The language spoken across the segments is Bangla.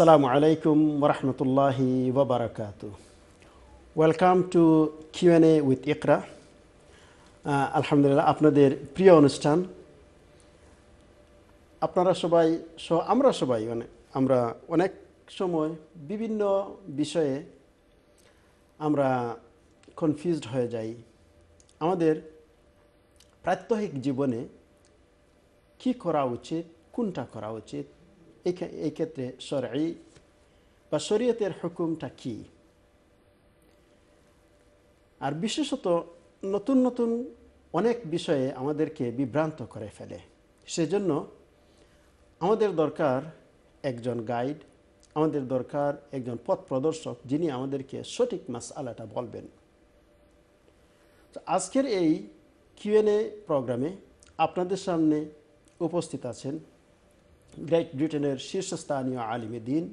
Assalamu আলাইকুম wa rahmatullahi welcome to with Iqra. Uh, আলহামদুলিল্লাহ আপনাদের প্রিয় অনুষ্ঠান। আপনারা সবাই আমরা সবাই মানে আমরা অনেক সময় বিভিন্ন বিষয়ে আমরা কনফিউজড হয়ে যাই। আমাদের প্রাত্যহিক জীবনে কি করা উচিত কোনটা করা উচিত এই ক্ষেত্রে সরাই বা শরীয়তের হুকুমটা কি? আর বিশেষত নতুন নতুন অনেক বিষয়ে আমাদেরকে বিভ্রান্ত করে ফেলে। সেজন্য আমাদের দরকার একজন গাইড, আমাদের দরকার একজন পথ প্রদর্শক যিনি আমাদেরকে সঠিক মাস আলাটা বলবেন। তো আজকের এই কিউএনএ প্রোগ্রামে আপনাদের সামনে উপস্থিত আছেন গ্রেট ব্রিটেনের শীর্ষস্থানীয় আলিমে দিন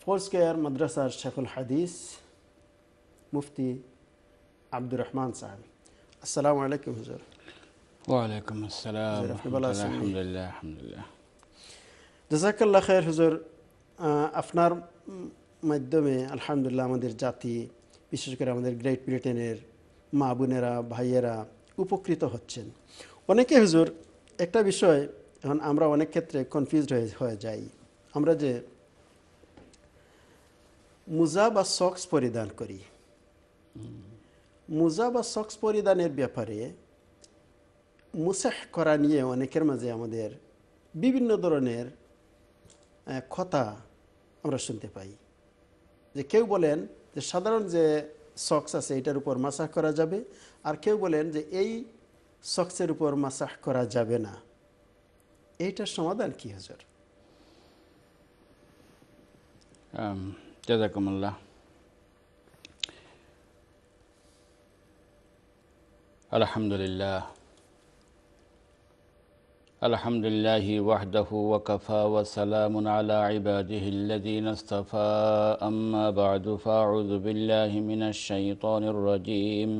ফোর্সকেয়ার মাদ্রাসার শেখুল হাদিস মুফতি আব্দুর রহমান সাহেব আসসালামু আলাইকুম হুজুর ওয়ালাইকুম আসসালাম আলহামদুলিল্লাহ আলহামদুলিল্লাহ জাজাকাল্লা খের হুজুর আপনার মাধ্যমে আলহামদুলিল্লাহ আমাদের জাতি বিশেষ করে আমাদের গ্রেট ব্রিটেনের মা বোনেরা ভাইয়েরা উপকৃত হচ্ছেন। অনেকে হুজুর একটা বিষয় এখন আমরা অনেক ক্ষেত্রে কনফিউজড হয়ে হয়ে যাই। আমরা যে মুজা বা সক্স পরিধান করি। মুজা বা সক্স পরিধানের ব্যাপারে মুসাহ করা নিয়ে অনেকের মাঝে আমাদের বিভিন্ন ধরনের কথা আমরা শুনতে পাই। যে কেউ বলেন যে সাধারণ যে সক্স আছে এটার উপর মাসাহ করা যাবে, আর কেউ বলেন যে এই সক্সের উপর মাসাহ করা যাবে না। এইটার সমাধান কি হাজার জাজাকুমুল্লাহ আলহামদুলিল্লাহ الحمد لله وحده وكفى وسلام على عباده الذين اصطفى أما بعد فأعوذ بالله من الشيطان الرجيم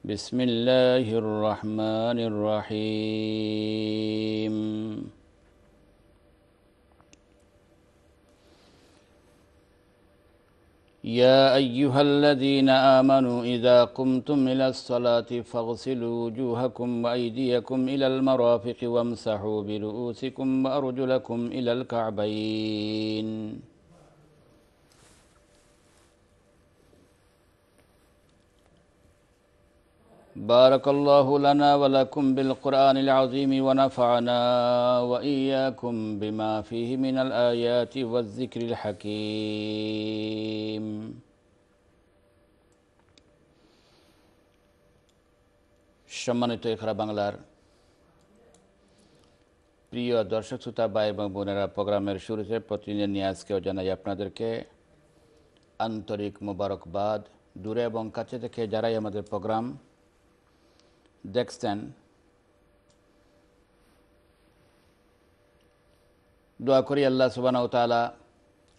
بسم الله الرحمن الرحيم. يا أيها الذين آمنوا إذا قمتم إلى الصلاة فاغسلوا وجوهكم وأيديكم إلى المرافق وامسحوا برؤوسكم وأرجلكم إلى الكعبين. بارك الله لنا ولكم بالقرآن العظيم ونفعنا وإياكم بما فيه من الآيات والذكر الحكيم সম্মানিত এখরা বাংলার প্রিয় দর্শক শ্রোতা ভাই এবং বোনেরা প্রোগ্রামের শুরুতে প্রতিদিন নিয়ে আজকেও জানাই আপনাদেরকে আন্তরিক মোবারকবাদ দূরে এবং কাছে থেকে যারাই আমাদের প্রোগ্রাম দেখছেন? দোয়া করি আল্লাহ সুবানাউ তালা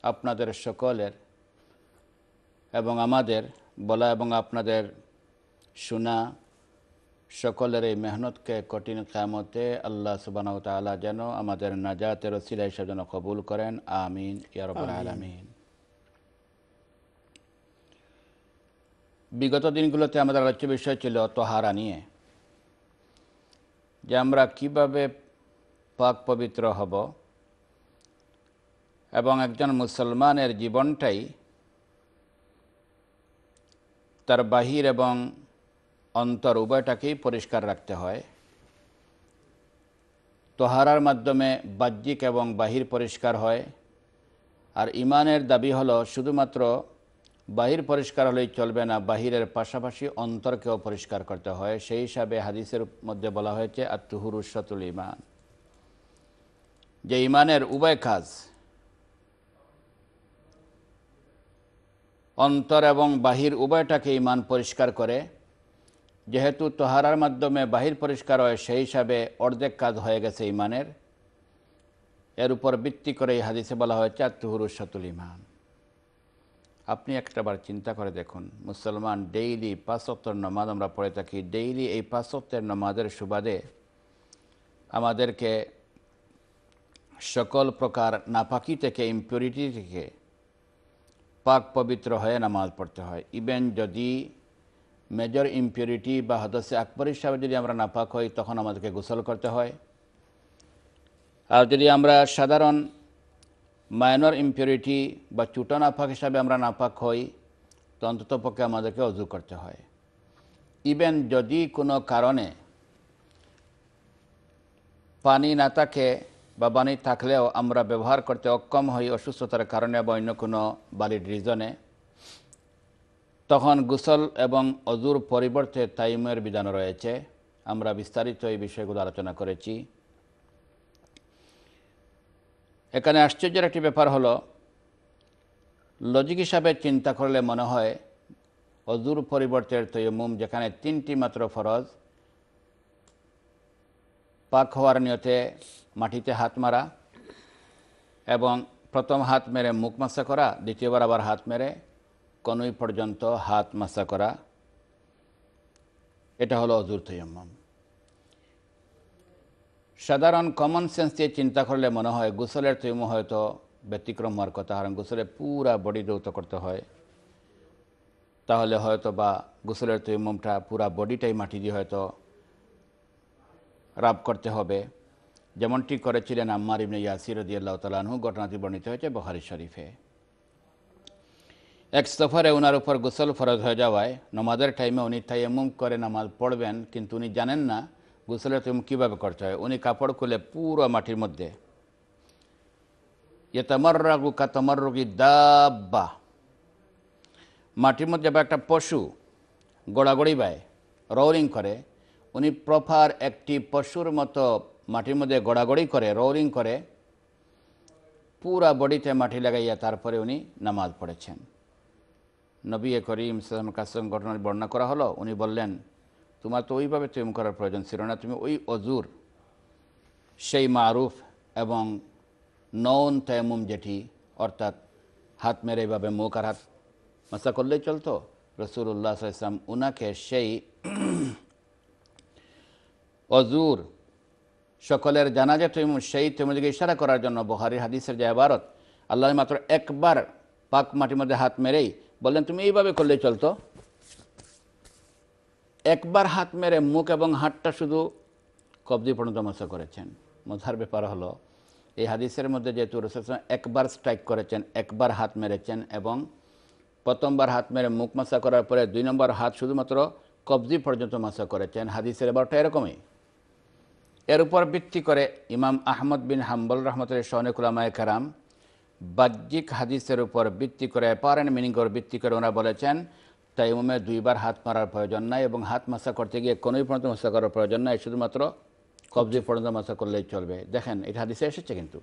আপনাদের সকলের এবং আমাদের বলা এবং আপনাদের শোনা সকলের এই মেহনতকে কঠিন কামতে আল্লাহ সুবানাউ তালা যেন আমাদের নাজাতের সিলাই হিসাবে যেন কবুল করেন। আমিন। ইয়ারবুল আলমিন। বিগত দিনগুলোতে আমাদের আলোচ্য বিষয় ছিল তোহারা নিয়ে। যে আমরা কীভাবে পাক পবিত্র হব এবং একজন মুসলমানের জীবনটাই তার বাহির এবং অন্তর উভয়টাকেই পরিষ্কার রাখতে হয়। তোহারার মাধ্যমে বাহ্যিক এবং বাহির পরিষ্কার হয়। আর ইমানের দাবি হলো শুধুমাত্র বাহির পরিষ্কার হলেই চলবে না, বাহিরের পাশাপাশি অন্তরকেও পরিষ্কার করতে হয়। সেই হিসাবে হাদিসের মধ্যে বলা হয়েছে আত্মহুরুসতুল ইমান যে ইমানের উভয় কাজ অন্তর এবং বাহির উভয়টাকে ইমান পরিষ্কার করে। যেহেতু তোহারার মাধ্যমে বাহির পরিষ্কার হয়, সেই হিসাবে অর্ধেক কাজ হয়ে গেছে ইমানের এর উপর ভিত্তি করে এই হাদিসে বলা হয়েছে আত্মহুরুসতুল ইমান আপনি একটাবার চিন্তা করে দেখুন, মুসলমান ডেইলি পাঁচত্তর নমাজ আমরা পড়ে থাকি ডেইলি এই পাঁচত্বের নমাজের সুবাদে আমাদেরকে সকল প্রকার নাপাকি থেকে ইম্পিউরিটি থেকে পাক পবিত্র হয়ে নামাজ পড়তে হয়। ইভেন যদি মেজর ইম্পিউরিটি বা হদসে আকবর হিসাবে যদি আমরা নাপাক হই, তখন আমাদেরকে গোসল করতে হয়। আর যদি আমরা সাধারণ মাইনর ইম্পিউরিটি বা চুটা নাফাক হিসাবে আমরা নাফাক হই, তো অন্তত পক্ষে আমাদেরকে অজু করতে হয়। ইভেন যদি কোনো কারণে পানি না থাকে বা পানি থাকলেও আমরা ব্যবহার করতে অক্ষম হই অসুস্থতার কারণে বা অন্য কোনো বালির রিজনে তখন গোসল এবং অজুর পরিবর্তে তাইমের বিধান রয়েছে। আমরা বিস্তারিত এই বিষয়গুলো আলোচনা করেছি। এখানে আশ্চর্যের একটি ব্যাপার হলো লজিক হিসাবে চিন্তা করলে মনে হয় অজুর পরিবর্তে তৈমুম যেখানে তিনটি মাত্র ফরজ, পাক হওয়ার নিয়তে মাটিতে হাত মারা এবং প্রথম হাত মেরে মুখ মাসা করা, দ্বিতীয়বার আবার হাত মেরে কনুই পর্যন্ত হাত মাসা করা, এটা হলো অজুর তৈয়ম্মম সাধারণ কমন সেন্স দিয়ে চিন্তা করলে মনে হয় গোসলের তৈম হয়তো ব্যতিক্রম হওয়ার কথা। কারণ গোসলে পুরা বডি দৌত করতে হয়। তাহলে হয়তো বা গোসলের তৈমমটা পুরা বডিটাই মাটি দিয়ে হয়তো রাব করতে হবে। যেমনটি করেছিলেন আম্মার ইবনে ইয়াসির রদিয়াল্লাহ তালাহু ঘটনাটি বর্ণিত হয়েছে বহারি শরীফে। এক সফরে ওনার উপর গোসল ফরজ হয়ে যাওয়ায়, নমাজের টাইমে উনি তাইমুম করে নামাজ পড়বেন, কিন্তু উনি জানেন না গোসলের তৈম কীভাবে করতে হয় উনি কাপড় খুলে পুরো মাটির মধ্যে। ইয়ে তামার্রাগু কা তামার্রুগি দাব্বা। মাটির মধ্যে বা একটা পশু গোড়াগড়ি বায়, রোলিং করে। উনি প্রপার একটি পশুর মতো মাটির মধ্যে গড়াগড়ি করে, রোলিং করে। পুরা বডিতে মাটি লাগাইয়া তারপরে উনি নামাজ পড়েছেন। নবী করিম সালাম কাসম ঘটনার বর্ণনা করা হলো। উনি বললেন তোমার তো ওইভাবে তৈম করার প্রয়োজন ছিল না। তুমি ওই অজুর, সেই মারুফ এবং নৌন তয়মুম যেটি অর্থাৎ হাত মেরে এইভাবে মুখ আর হাত মাসা করলেই চলতো। রসুল্লাহ ইসলাম উনাকে সেই অজুর সকলের জানাজা তৈমুম সেই তৈমুদিকে ইশারা করার জন্য বহারি হাদিসের যে আবারত, আল্লাহ মাত্র একবার পাক মাটির মধ্যে হাত মেরেই বললেন, তুমি এইভাবে করলেই চলতো? একবার হাত মেরে মুখ এবং হাতটা শুধু কবজি পর্যন্ত মশা করেছেন। মজার ব্যাপার হলো, এই হাদিসের মধ্যে যেহেতু রসুল একবার স্ট্রাইক করেছেন, একবার হাত মেরেছেন এবং প্রথমবার হাত মেরে মুখ মাসা করার পরে দুই নম্বর হাত শুধুমাত্র কবজি পর্যন্ত মাসা করেছেন, হাদিসের এবারটা এরকমই। এর উপর ভিত্তি করে ইমাম আহমদ বিন হাম্বল রহমতুল্লাহ শহনেকুলামায় কারাম বাহ্যিক হাদিসের উপর ভিত্তি করে পারেন মিনিংয়ের ভিত্তি করে ওনারা বলেছেন তাইমুমে দুইবার হাত মারার প্রয়োজন নাই এবং হাত মাসা করতে গিয়ে কোনোই পর্যন্ত মাসা করার প্রয়োজন নাই, শুধুমাত্র কবজি পর্যন্ত মাসা করলেই চলবে। দেখেন, এটা হাদিসে এসেছে কিন্তু।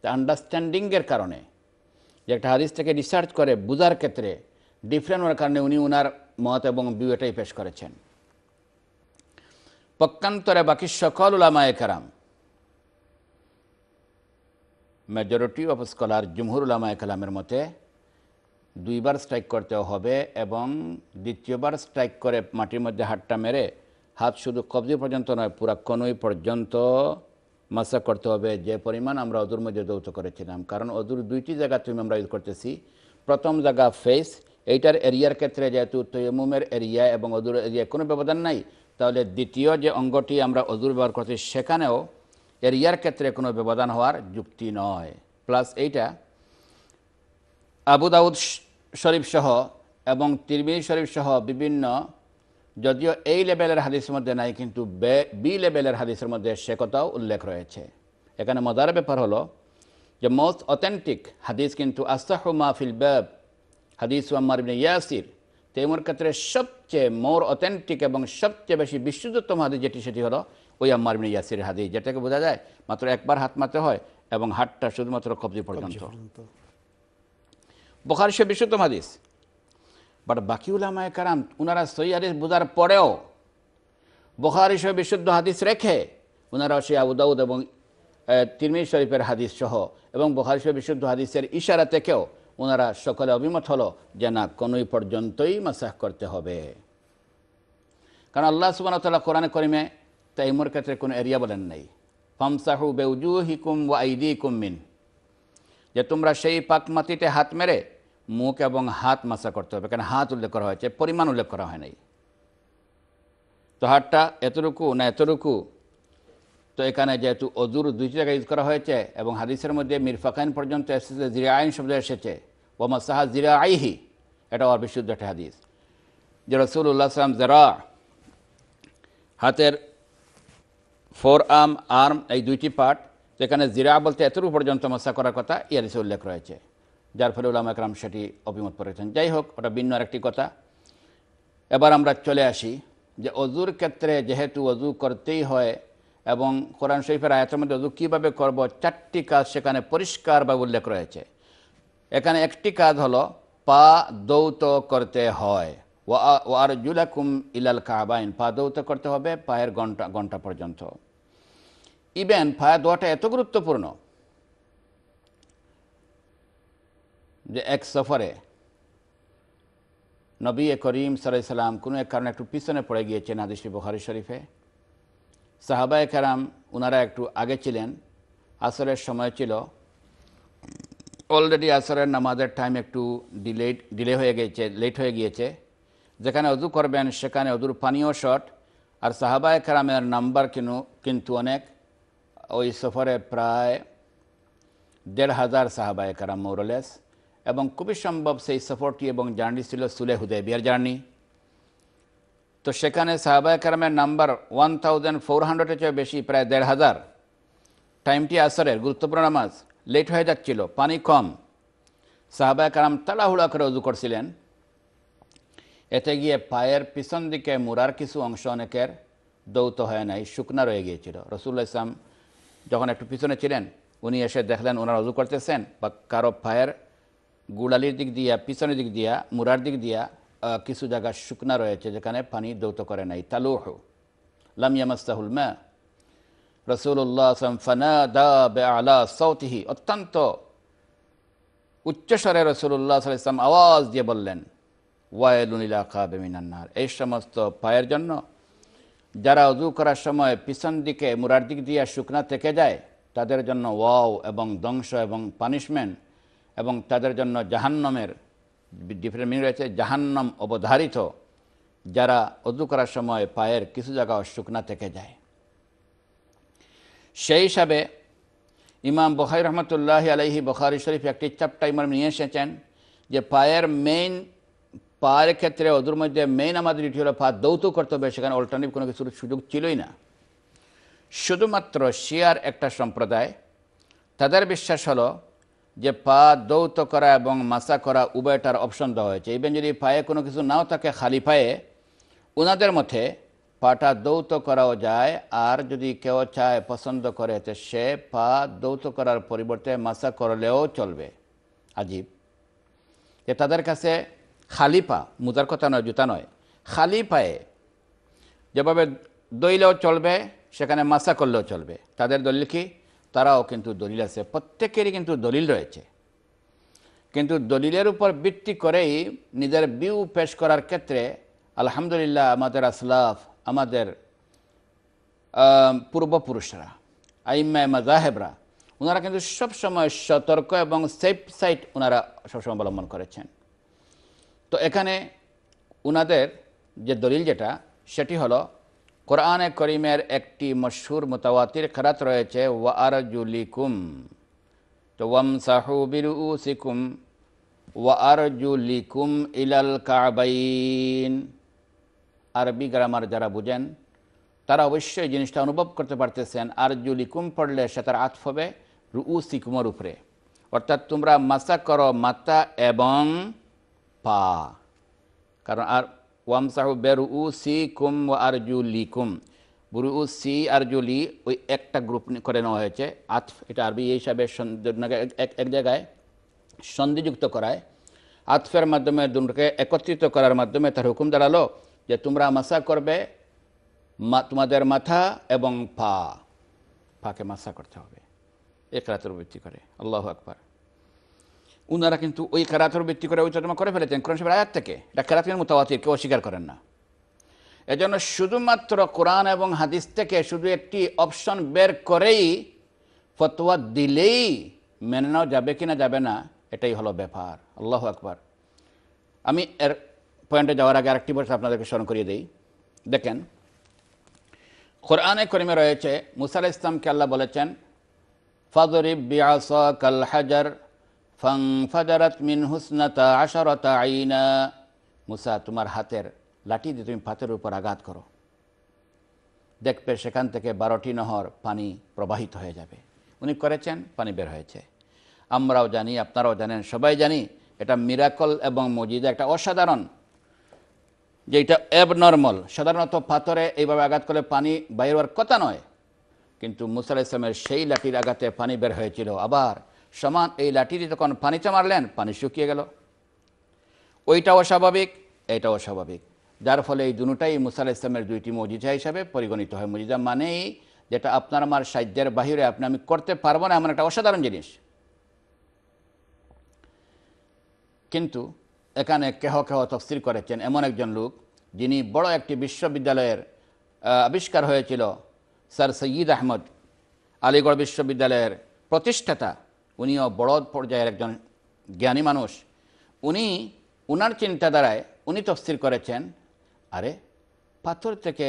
তা আন্ডারস্ট্যান্ডিংয়ের কারণে যে একটা হাদিস থেকে রিসার্চ করে বুঝার ক্ষেত্রে ডিফারেন্ট হওয়ার কারণে উনি উনার মত এবং এটাই পেশ করেছেন। পক্ষান্তরে বাকি সকল উলামায়ে কারাম মেজরিটি অফ স্কলার জুমহুর উলামায়ে কালামের মতে দুইবার স্ট্রাইক করতে হবে এবং দ্বিতীয়বার স্ট্রাইক করে মাটির মধ্যে হাতটা মেরে হাত শুধু কবজি পর্যন্ত নয়, পুরা কনুই পর্যন্ত মাসা করতে হবে। যে পরিমাণ আমরা অদূর মধ্যে দৌত করেছিলাম, কারণ অদূর দুইটি জায়গা তুমি আমরা ইউজ করতেছি। প্রথম জায়গা ফেস এইটার এরিয়ার ক্ষেত্রে যেহেতু তৈমুমের এরিয়া এবং অদূর এরিয়া কোনো ব্যবধান নাই, তাহলে দ্বিতীয় যে অঙ্গটি আমরা অদূর ব্যবহার করছি সেখানেও এরিয়ার ক্ষেত্রে কোনো ব্যবধান হওয়ার যুক্তি নয়। প্লাস এইটা আবু দাউদ শরীফ সহ এবং তিরমিজি শরীফ সহ বিভিন্ন, যদিও এই লেভেলের হাদিসের মধ্যে নাই, কিন্তু বি লেভেলের হাদিসের মধ্যে সে কথাও উল্লেখ রয়েছে। এখানে মজার ব্যাপার হলো যে মোস্ট অথেন্টিক হাদিস কিন্তু আস্তাহু মাহফিল বেব, হাদিস আম্মার ইয়াসির। তেমুর ক্ষেত্রে সবচেয়ে মোর অথেন্টিক এবং সবচেয়ে বেশি বিশুদ্ধতম হাদিস যেটি, সেটি হলো ওই আম্মার ইয়াসির হাদিস, যেটাকে বোঝা যায় মাত্র একবার হাত মারতে হয় এবং হাতটা শুধুমাত্র কবজি পর্যন্ত। বখারি সে বিশুদ্ধম হাদিস। বাট বাকি উলামায় কারাম ওনারা সই হাদিস বোঝার পরেও বখারি সহ বিশুদ্ধ হাদিস রেখে ওনারা সে আবুদাউদ এবং তিরমির শরীফের হাদিস সহ এবং বখারি সহ বিশুদ্ধ হাদিসের ইশারা থেকেও ওনারা সকলে অভিমত হলো যে না, কোনোই পর্যন্তই মাসাহ করতে হবে। কারণ আল্লাহ সুবান তাল্লাহ কোরআনে করিমে তাইমুর ক্ষেত্রে কোনো এরিয়া বলেন নাই। ফামসাহু বেউজু হিকুম ওয়া আইদি কুমিন যে তোমরা সেই পাক মাটিতে হাত মেরে মুখ এবং হাত মাসা করতে হবে, কারণ হাত উল্লেখ করা হয়েছে, পরিমাণ উল্লেখ করা হয় নাই। তো হাতটা এতটুকু না এতটুকু? তো এখানে যেহেতু অজুর দুইটি জায়গায় ইউজ করা হয়েছে এবং হাদিসের মধ্যে মিরফাকাইন পর্যন্ত এসেছে জিরা আইন শব্দ এসেছে ওমা সাহা জিরা আইহি এটা আর বিশুদ্ধ একটা হাদিস। যে রসুল্লাহ সালাম জারা হাতের ফোর আর্ম আর্ম, এই দুইটি পার্ট যেখানে জিরা বলতে এতটুকু পর্যন্ত মশা করার কথা ইয়ারিসে উল্লেখ রয়েছে। যার ফলে উলামা একরাম সেটি অভিমত করেছেন। যাই হোক, ওটা ভিন্ন আরেকটি কথা। এবার আমরা চলে আসি যে অজুর ক্ষেত্রে যেহেতু অজু করতেই হয় এবং কোরআন শরীফের আয়াতের মধ্যে অজু কীভাবে করব, চারটি কাজ সেখানে পরিষ্কারভাবে উল্লেখ রয়েছে। এখানে একটি কাজ হলো, পা দৌত করতে হয়। ও আর জুলাকুম ইলাল কাবাইন, পা দৌত করতে হবে পায়ের ঘণ্টা ঘণ্টা পর্যন্ত। ইভেন পায়ে দোয়াটা এত গুরুত্বপূর্ণ যে এক সফরে নবী এ করিম সাল্লাম কোনো এক কারণে একটু পিছনে পড়ে গিয়েছেন হাদিস বুখারি শরীফে। সাহাবায় কারাম ওনারা একটু আগে ছিলেন, আসরের সময় ছিল। অলরেডি আসরের নামাজের টাইম একটু ডিলেট ডিলে হয়ে গিয়েছে লেট হয়ে গিয়েছে। যেখানে অজু করবেন, সেখানে অজুর পানীয় শট আর সাহাবায় কারামের নাম্বার কিনু, কিন্তু অনেক ওই সফরে প্রায় দেড় হাজার সাহাবায় কারাম মোরলেস এবং খুবই সম্ভব সেই সফরটি এবং জার্নি ছিল সুলে হুদেবিয়ার জার্নি। তো সেখানে সাহাবায় কারামের নাম্বার ওয়ান থাউজেন্ড ফোর হান্ড্রেডের চেয়ে বেশি, প্রায় দেড় হাজার। টাইমটি আসরের, গুরুত্বপূর্ণ নামাজ, লেট হয়ে যাচ্ছিল, পানি কম। সাহাবায় কারাম তাড়াহুড়া করে উজু করছিলেন। এতে গিয়ে পায়ের পিছন দিকে মুরার কিছু অংশ অনেকের দৌত হয় নাই, শুকনা রয়ে গিয়েছিল। রসুল্লা ইসলাম যখন একটু পিছনে ছিলেন, উনি এসে দেখলেন ওনারা উজু করতেছেন, বা কারও পায়ের গুড়ালির দিক দিয়া, পিছনের দিক দিয়া মুরার দিক দিয়া কিছু জায়গা শুকনা রয়েছে যেখানে পানি দৌত করে নাই। তালুহ লামিয়ামাস্তাহুল মা। রসুল্লাহ আসলাম ফানা বে আলা সৌতিহি অত্যন্ত উচ্চস্বরে রসুল্লাহ ইসলাম আওয়াজ দিয়ে বললেন ওয়াইলুনিলা খাবে মিনান্নার। এই সমস্ত পায়ের জন্য যারা উজু করার সময় পিছন দিকে মুরার দিক দিয়ে শুকনা থেকে যায়, তাদের জন্য ওয়াও এবং ধ্বংস এবং পানিশমেন্ট এবং তাদের জন্য জাহান্নমের ডিফারেন্ট মিনিং রয়েছে, জাহান্নম অবধারিত। যারা অজু করার সময় পায়ের কিছু জায়গা শুকনা থেকে যায়। সেই হিসাবে ইমাম বখারি রহমতুল্লাহ আলহি বখারি শরীফ একটি চাপটাইমার নিয়ে এসেছেন যে পায়ের মেইন পায়ের ক্ষেত্রে ওদের মধ্যে মেইন আমাদের ডিউটি হলো পা দৌত করতে হবে সেখানে অল্টারনেটিভ কোনো কিছুর সুযোগ ছিলই না। শুধুমাত্র শিয়ার একটা সম্প্রদায়, তাদের বিশ্বাস হলো যে পা দৌত করা এবং মাসা করা উভয়টার অপশন দেওয়া হয়েছে। ইভেন যদি পায়ে কোনো কিছু নাও থাকে খালি পায়ে ওনাদের মধ্যে পাটা দৌত করাও যায়, আর যদি কেউ চায় পছন্দ করে, তো সে পা দৌত করার পরিবর্তে মাসা করলেও চলবে। আজীব। যে তাদের কাছে খালি পা মুজার কথা নয়, জুতা নয়। খালি পায়ে যেভাবে দইলেও চলবে, সেখানে মাসা করলেও চলবে। তাদের দলিল কি? তারাও কিন্তু দলিল আছে। প্রত্যেকেরই কিন্তু দলিল রয়েছে। কিন্তু দলিলের উপর ভিত্তি করেই নিজের বিউ পেশ করার ক্ষেত্রে আলহামদুলিল্লাহ আমাদের আসলাফ, আমাদের পূর্বপুরুষরা আইম্মা মাজাহেবরা ওনারা কিন্তু সবসময় সতর্ক এবং সেফ সাইট ওনারা সবসময় অবলম্বন করেছেন। তো এখানে উনাদের যে দলিল যেটা, সেটি হলো, কোরআনে করিমের একটি মশহুর মোতাওয়াতির খারাত রয়েছে, ওয়া আরজুলিকুম, তো ওয়াম সাহু সিকুম ওয়া আরজুলিকুম ইলাল কাবাইন। আরবি গ্রামার যারা বুঝেন, তারা অবশ্যই জিনিসটা অনুভব করতে পারতেছেন, আরজুলিকুম পড়লে সে তার আতফ হবে, রুউসিকুমের উপরে। অর্থাৎ তোমরা মাসা করো মাতা এবং পা কারণ আর ওয়ামসাহু বেরু উ সি কুম ও আরজুলি কুম বুরু উ সি আরজুলি ওই একটা গ্রুপ করে নেওয়া হয়েছে আতফ এটা আরবি এই হিসাবে এক জায়গায় সন্ধিযুক্ত করায় আতফের মাধ্যমে দুটোকে একত্রিত করার মাধ্যমে তার হুকুম দাঁড়াল যে তোমরা মাসা করবে তোমাদের মাথা এবং পা পাকে মাসা করতে হবে এ কারাতের ভিত্তি করে আল্লাহ আকবার উনারা কিন্তু ওই কেরাতের ভিত্তি করে ওই তর্জমা করে ফেলেছেন। কোরআন শরীফের আয়াত থেকে। এটা কেরাতের মোতাবাতির কেউ অস্বীকার করেন না। এজন্য শুধুমাত্র কোরআন এবং হাদিস থেকে শুধু একটি অপশন বের করেই ফতোয়া দিলেই মেনে নেওয়া যাবে কি না যাবে না, এটাই হলো ব্যাপার। আল্লাহ আকবার। আমি এর পয়েন্টে যাওয়ার আগে আরেকটি বছর আপনাদেরকে স্মরণ করিয়ে দিই। দেখেন, কোরআনে করিমে রয়েছে মুসাল ইসলামকে আল্লাহ বলেছেন, ফাদরিব বিআসা কাল হাজার ফাং ফাজারাত মিন হুসনাতা আশারতা আইনা। মুসা, তোমার হাতের লাঠি দিয়ে তুমি পাথরের উপর আঘাত করো। দেখবে সেখান থেকে বারোটি নহর পানি প্রবাহিত হয়ে যাবে। উনি করেছেন, পানি বের হয়েছে। আমরাও জানি, আপনারাও জানেন, সবাই জানি, এটা মিরাকল এবং মজিদা একটা অসাধারণ। যে এটা অ্যাবনর্মাল সাধারণত পাথরে এইভাবে আঘাত করলে পানি বাইর হওয়ার কথা নয়। কিন্তু মুসা ইসলামের সেই লাঠির আঘাতে পানি বের হয়েছিল। আবার সমান এই লাঠিটি যখন পানিতে মারলেন পানি শুকিয়ে গেল। ওইটা অস্বাভাবিক এটা অস্বাভাবিক যার ফলে এই দুটাই মুসা ইসলামের দুইটি মজিজা হিসাবে পরিগণিত হয়। মজিজা মানেই যেটা আপনার আমার সাহায্যের বাহিরে আপনি আমি করতে পারব না, এমন একটা অসাধারণ জিনিস। কিন্তু এখানে কেহ কেহ তফসির করেছেন। এমন একজন লোক, যিনি বড় একটি বিশ্ববিদ্যালয়ের আবিষ্কার হয়েছিল, স্যার সৈয়দ আহমদ আলিগড় বিশ্ববিদ্যালয়ের প্রতিষ্ঠাতা। উনিও বড় পর্যায়ের একজন জ্ঞানী মানুষ, উনি উনার চিন্তাধারায় উনি তফসির করেছেন, আরে পাথর থেকে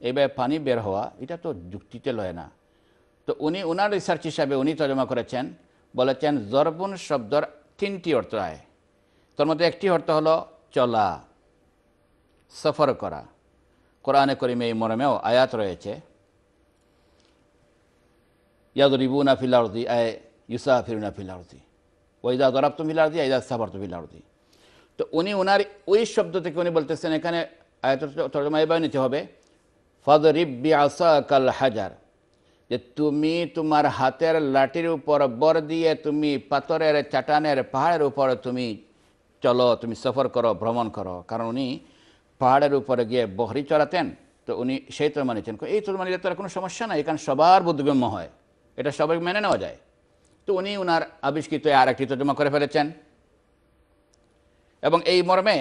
এবার পানি বের হওয়া, এটা তো যুক্তিতে লয় না। তো উনি উনার রিসার্চ হিসাবে উনি তর্জমা করেছেন, বলেছেন জরবুন শব্দর তিনটি অর্থ হয় তোর মধ্যে একটি অর্থ হলো চলা, সফর করা। কোরআনে করিমে এই মরমেও আয়াত রয়েছে। ইয়াদ রিবুনা ফিলাউদ্দি আয় ইউসা ফিরুনা ফিলাউদ্দি ওইদা দরাব তুমি ফিলাউদ্দি আইদা সাফর তুমি ফিলাউদ্দি তো উনি ওনার ওই শব্দ থেকে উনি বলতেছেন, এখানে তর্জমা এবার নিতে হবে ফদরিব্বি আসা কাল হাজার যে তুমি তোমার হাতের লাঠির উপর বর দিয়ে তুমি পাথরের চাটানের পাহাড়ের উপর তুমি চলো, তুমি সফর করো, ভ্রমণ করো। কারণ উনি পাহাড়ের উপরে গিয়ে বহরি চড়াতেন। তো উনি সেই তো মানিয়েছেন এই তো মানিলে তো কোনো সমস্যা নাই, এখানে সবার বুদ্ধিগম্য হয়। এটা সবাই মেনে নেওয়া যায়। তো উনি উনার আবিষ্কৃত আর একটি তর্জমা করে ফেলেছেন। এবং এই মর্মে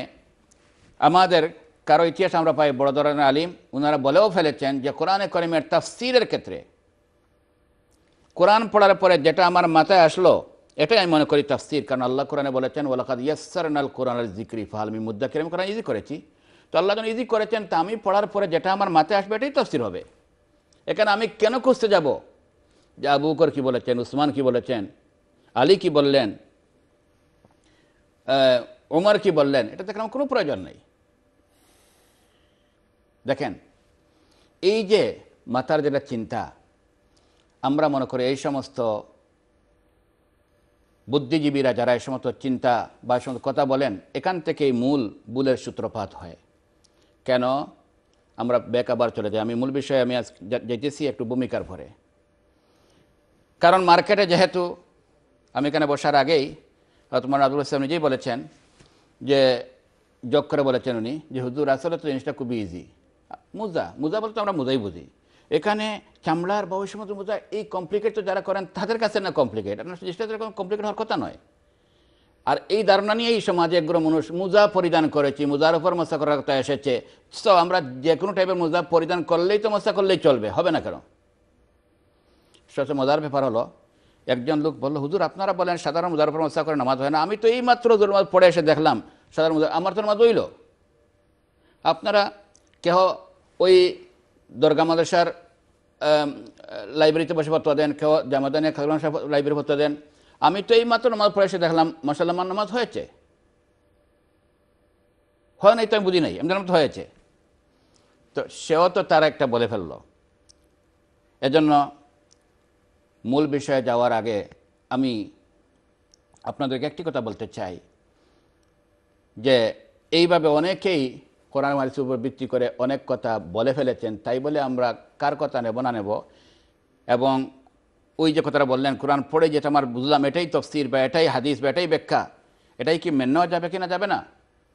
আমাদের কারও ইতিহাস আমরা পাই বড় ধরনের আলিম ওনারা বলেও ফেলেছেন যে কোরআনে করিমের তাফসিরের ক্ষেত্রে কোরআন পড়ার পরে যেটা আমার মাথায় আসলো, এটাই আমি মনে করি তাফসির। কারণ আল্লাহ কোরআনে বলেছেন ওলাকাদ ইয়াসার নাল কোরআনের জিক্রি ফালমি মুদ্দাকির আমি কোরআন ইজি করেছি। তো আল্লাহ যখন ইজি করেছেন, তা আমি পড়ার পরে যেটা আমার মাথায় আসবে, এটাই তফসির হবে। এখানে আমি কেন খুঁজতে যাব? যে আবু বকর কি বলেছেন, উসমান কি বলেছেন, আলী কি বললেন ওমর কি বললেন, এটা দেখলাম কোনো প্রয়োজন নেই। দেখেন, এই যে মাথার যেটা চিন্তা, আমরা মনে করি এই সমস্ত বুদ্ধিজীবীরা যারা এই সমস্ত চিন্তা বা এই সমস্ত কথা বলেন, এখান থেকেই মূল বুলের সূত্রপাত হয়। কেন? আমরা ব্যাক আবার চলে যাই। আমি মূল বিষয়ে আমি আজ যেতেছি একটু ভূমিকার ভরে কারণ মার্কেটে যেহেতু আমি এখানে বসার আগেই তোমার আবুল ইসলাম নিজেই বলেছেন যে, যোগ করে বলেছেন উনি যে, হুজুর, আসলে তো জিনিসটা খুবই ইজি মুজা মুজা বলতে আমরা মুজাই বুঝি। এখানে চামড়ার বা ওই সমস্ত মোজা এই কমপ্লিকেট তো যারা করেন, তাদের কাছে না কমপ্লিকেট আপনার জিনিসটা তো কমপ্লিকেট হওয়ার কথা নয়। আর এই ধারণা নিয়ে এই সমাজে একগুলো মানুষ মুজা পরিধান করেছি, মুজার উপর মশা করার কথা এসেছে। তো আমরা যে কোনো টাইপের মুজা পরিধান করলেই তো মশা করলেই চলবে, হবে না কেন? সবচেয়ে মজার ব্যাপার হলো, একজন লোক বলল, হুজুর, আপনারা বলেন সাধারণ মুজার উপর মশা করে নামাজ হয় না। আমি তো এই মাত্র নামাজ পড়ে এসে দেখলাম, সাধারণ মুজার, আমার তো নামাজ হইল আপনারা কেহ ওই দরগা মাদ্রাসার লাইব্রেরিতে বসে ফতোয়া দেন কেউ জামাদানে খাগলান লাইব্রেরি ফতোয়া দেন, আমি তো এই মাত্র নামাজ পড়ে এসে দেখলাম মশাল্লামান নামাজ হয়েছে। হয় নাই তো আমি বুঝি নাই আমি তো হয়েছে। তো সেও তো তারা একটা বলে ফেলল। এজন্য মূল বিষয়ে যাওয়ার আগে আমি আপনাদেরকে একটি কথা বলতে চাই, যে এইভাবে অনেকেই কোরআন হাদিসের উপর ভিত্তি করে অনেক কথা বলে ফেলেছেন, তাই বলে আমরা কার কথা নেব না নেব? এবং ওই যে কথাটা বললেন, কোরআন পড়ে যেটা আমার বুঝলাম, এটাই তফসির বা এটাই হাদিস বা এটাই ব্যাখ্যা, এটাই কি মেনে যাবে কি না যাবে না?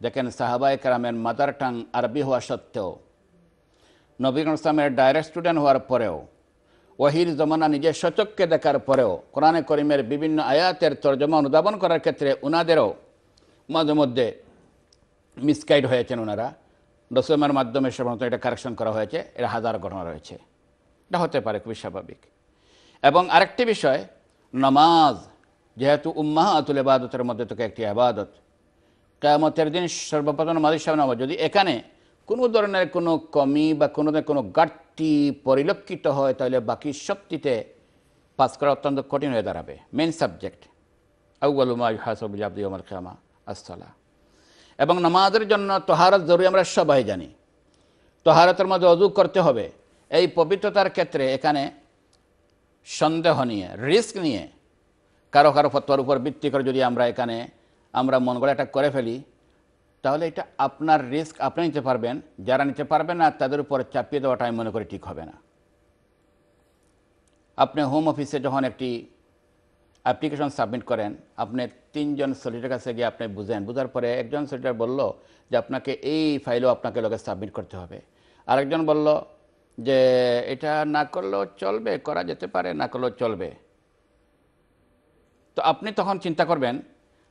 দেখেন সাহাবায় কারামের মাদার টাং আরবি হওয়া সত্ত্বেও নবীন ইসলামের ডাইরেক্ট স্টুডেন্ট হওয়ার পরেও ওহির জমানা নিজের সচককে দেখার পরেও কোরআনে করিমের বিভিন্ন আয়াতের তর্জমা অনুধাবন করার ক্ষেত্রে ওনাদেরও মাঝে মধ্যে মিসগাইড হয়েছেন ওনারা ডসমের মাধ্যমে সাধারণত এটা কারেকশন করা হয়েছে এটা হাজার ঘটনা রয়েছে। এটা হতে পারে, খুবই স্বাভাবিক। এবং আরেকটি বিষয়, নামাজ, যেহেতু উম্মাহ আতুল এবাদতের মধ্যে থেকে একটি আবাদত, কেয়ামতের দিন সর্বপ্রথম নামাজ হিসাবে নামাজ। যদি এখানে কোনো ধরনের কোনো কমি বা কোনো ধরনের কোনো ঘাটতি পরিলক্ষিত হয়, তাহলে বাকি সবটিতে পাস করা অত্যন্ত কঠিন হয়ে দাঁড়াবে। মেন সাবজেক্ট আউআলুমা হাসবুল আব্দি ওমর খামা আসসালা এবং নামাজের জন্য তোহারত জরুরি, আমরা সবাই জানি। তোহারতের মধ্যে অজু করতে হবে। এই পবিত্রতার ক্ষেত্রে এখানে সন্দেহ নিয়ে, রিস্ক নিয়ে কারও কারও ফতোয়ার উপর ভিত্তি করে যদি আমরা এখানে, আমরা মন করে এটা করে ফেলি তাহলে এটা আপনার রিস্ক আপনি নিতে পারবেন, যারা নিতে পারবেন না তাদের উপর চাপিয়ে দেওয়াটা আমি মনে করি ঠিক হবে না। আপনি হোম অফিসে যখন একটি অ্যাপ্লিকেশন সাবমিট করেন, আপনি তিনজন সলিটার কাছে গিয়ে আপনি বুঝেন, বুঝার পরে একজন সলিটার বলল যে আপনাকে এই ফাইলও আপনাকে লোকে সাবমিট করতে হবে। আরেকজন বলল যে এটা না করলেও চলবে, করা যেতে পারে, না করলেও চলবে। তো আপনি তখন চিন্তা করবেন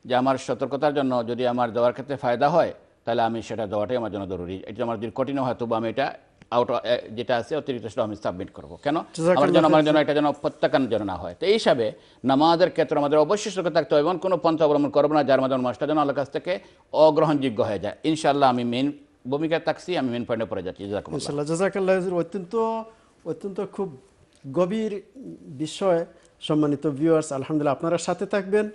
যে আমার সতর্কতার জন্য যদি আমার দেওয়ার ক্ষেত্রে ফায়দা হয় তাহলে আমি সেটা দেওয়াটাই আমার জন্য জরুরি। এটা আমার যদি কঠিন হয় তবু আমি এটা আউট যেটা আছে অতিরিক্ত সেটা আমি সাবমিট করব। কেন? আমার জন্য আমার জন্য এটা যেন প্রত্যাখ্যান যেন না হয়। তো এই হিসাবে নামাজের ক্ষেত্রে আমাদের অবশ্যই সতর্ক থাকতে হবে এমন কোনো পন্থা অবলম্বন করব না যার মাধ্যমে মাসটা যেন আল্লাহ কাছ থেকে অগ্রহণযোগ্য হয়ে যায়। ইনশাল্লাহ আমি মেন ভূমিকায় থাকছি আমি মেন পয়েন্টে পড়ে যাচ্ছি। ইনশাল্লাহ জাজাকাল্লাহ অত্যন্ত অত্যন্ত খুব গভীর বিষয় সম্মানিত ভিউয়ার্স আলহামদুলিল্লাহ আপনারা সাথে থাকবেন।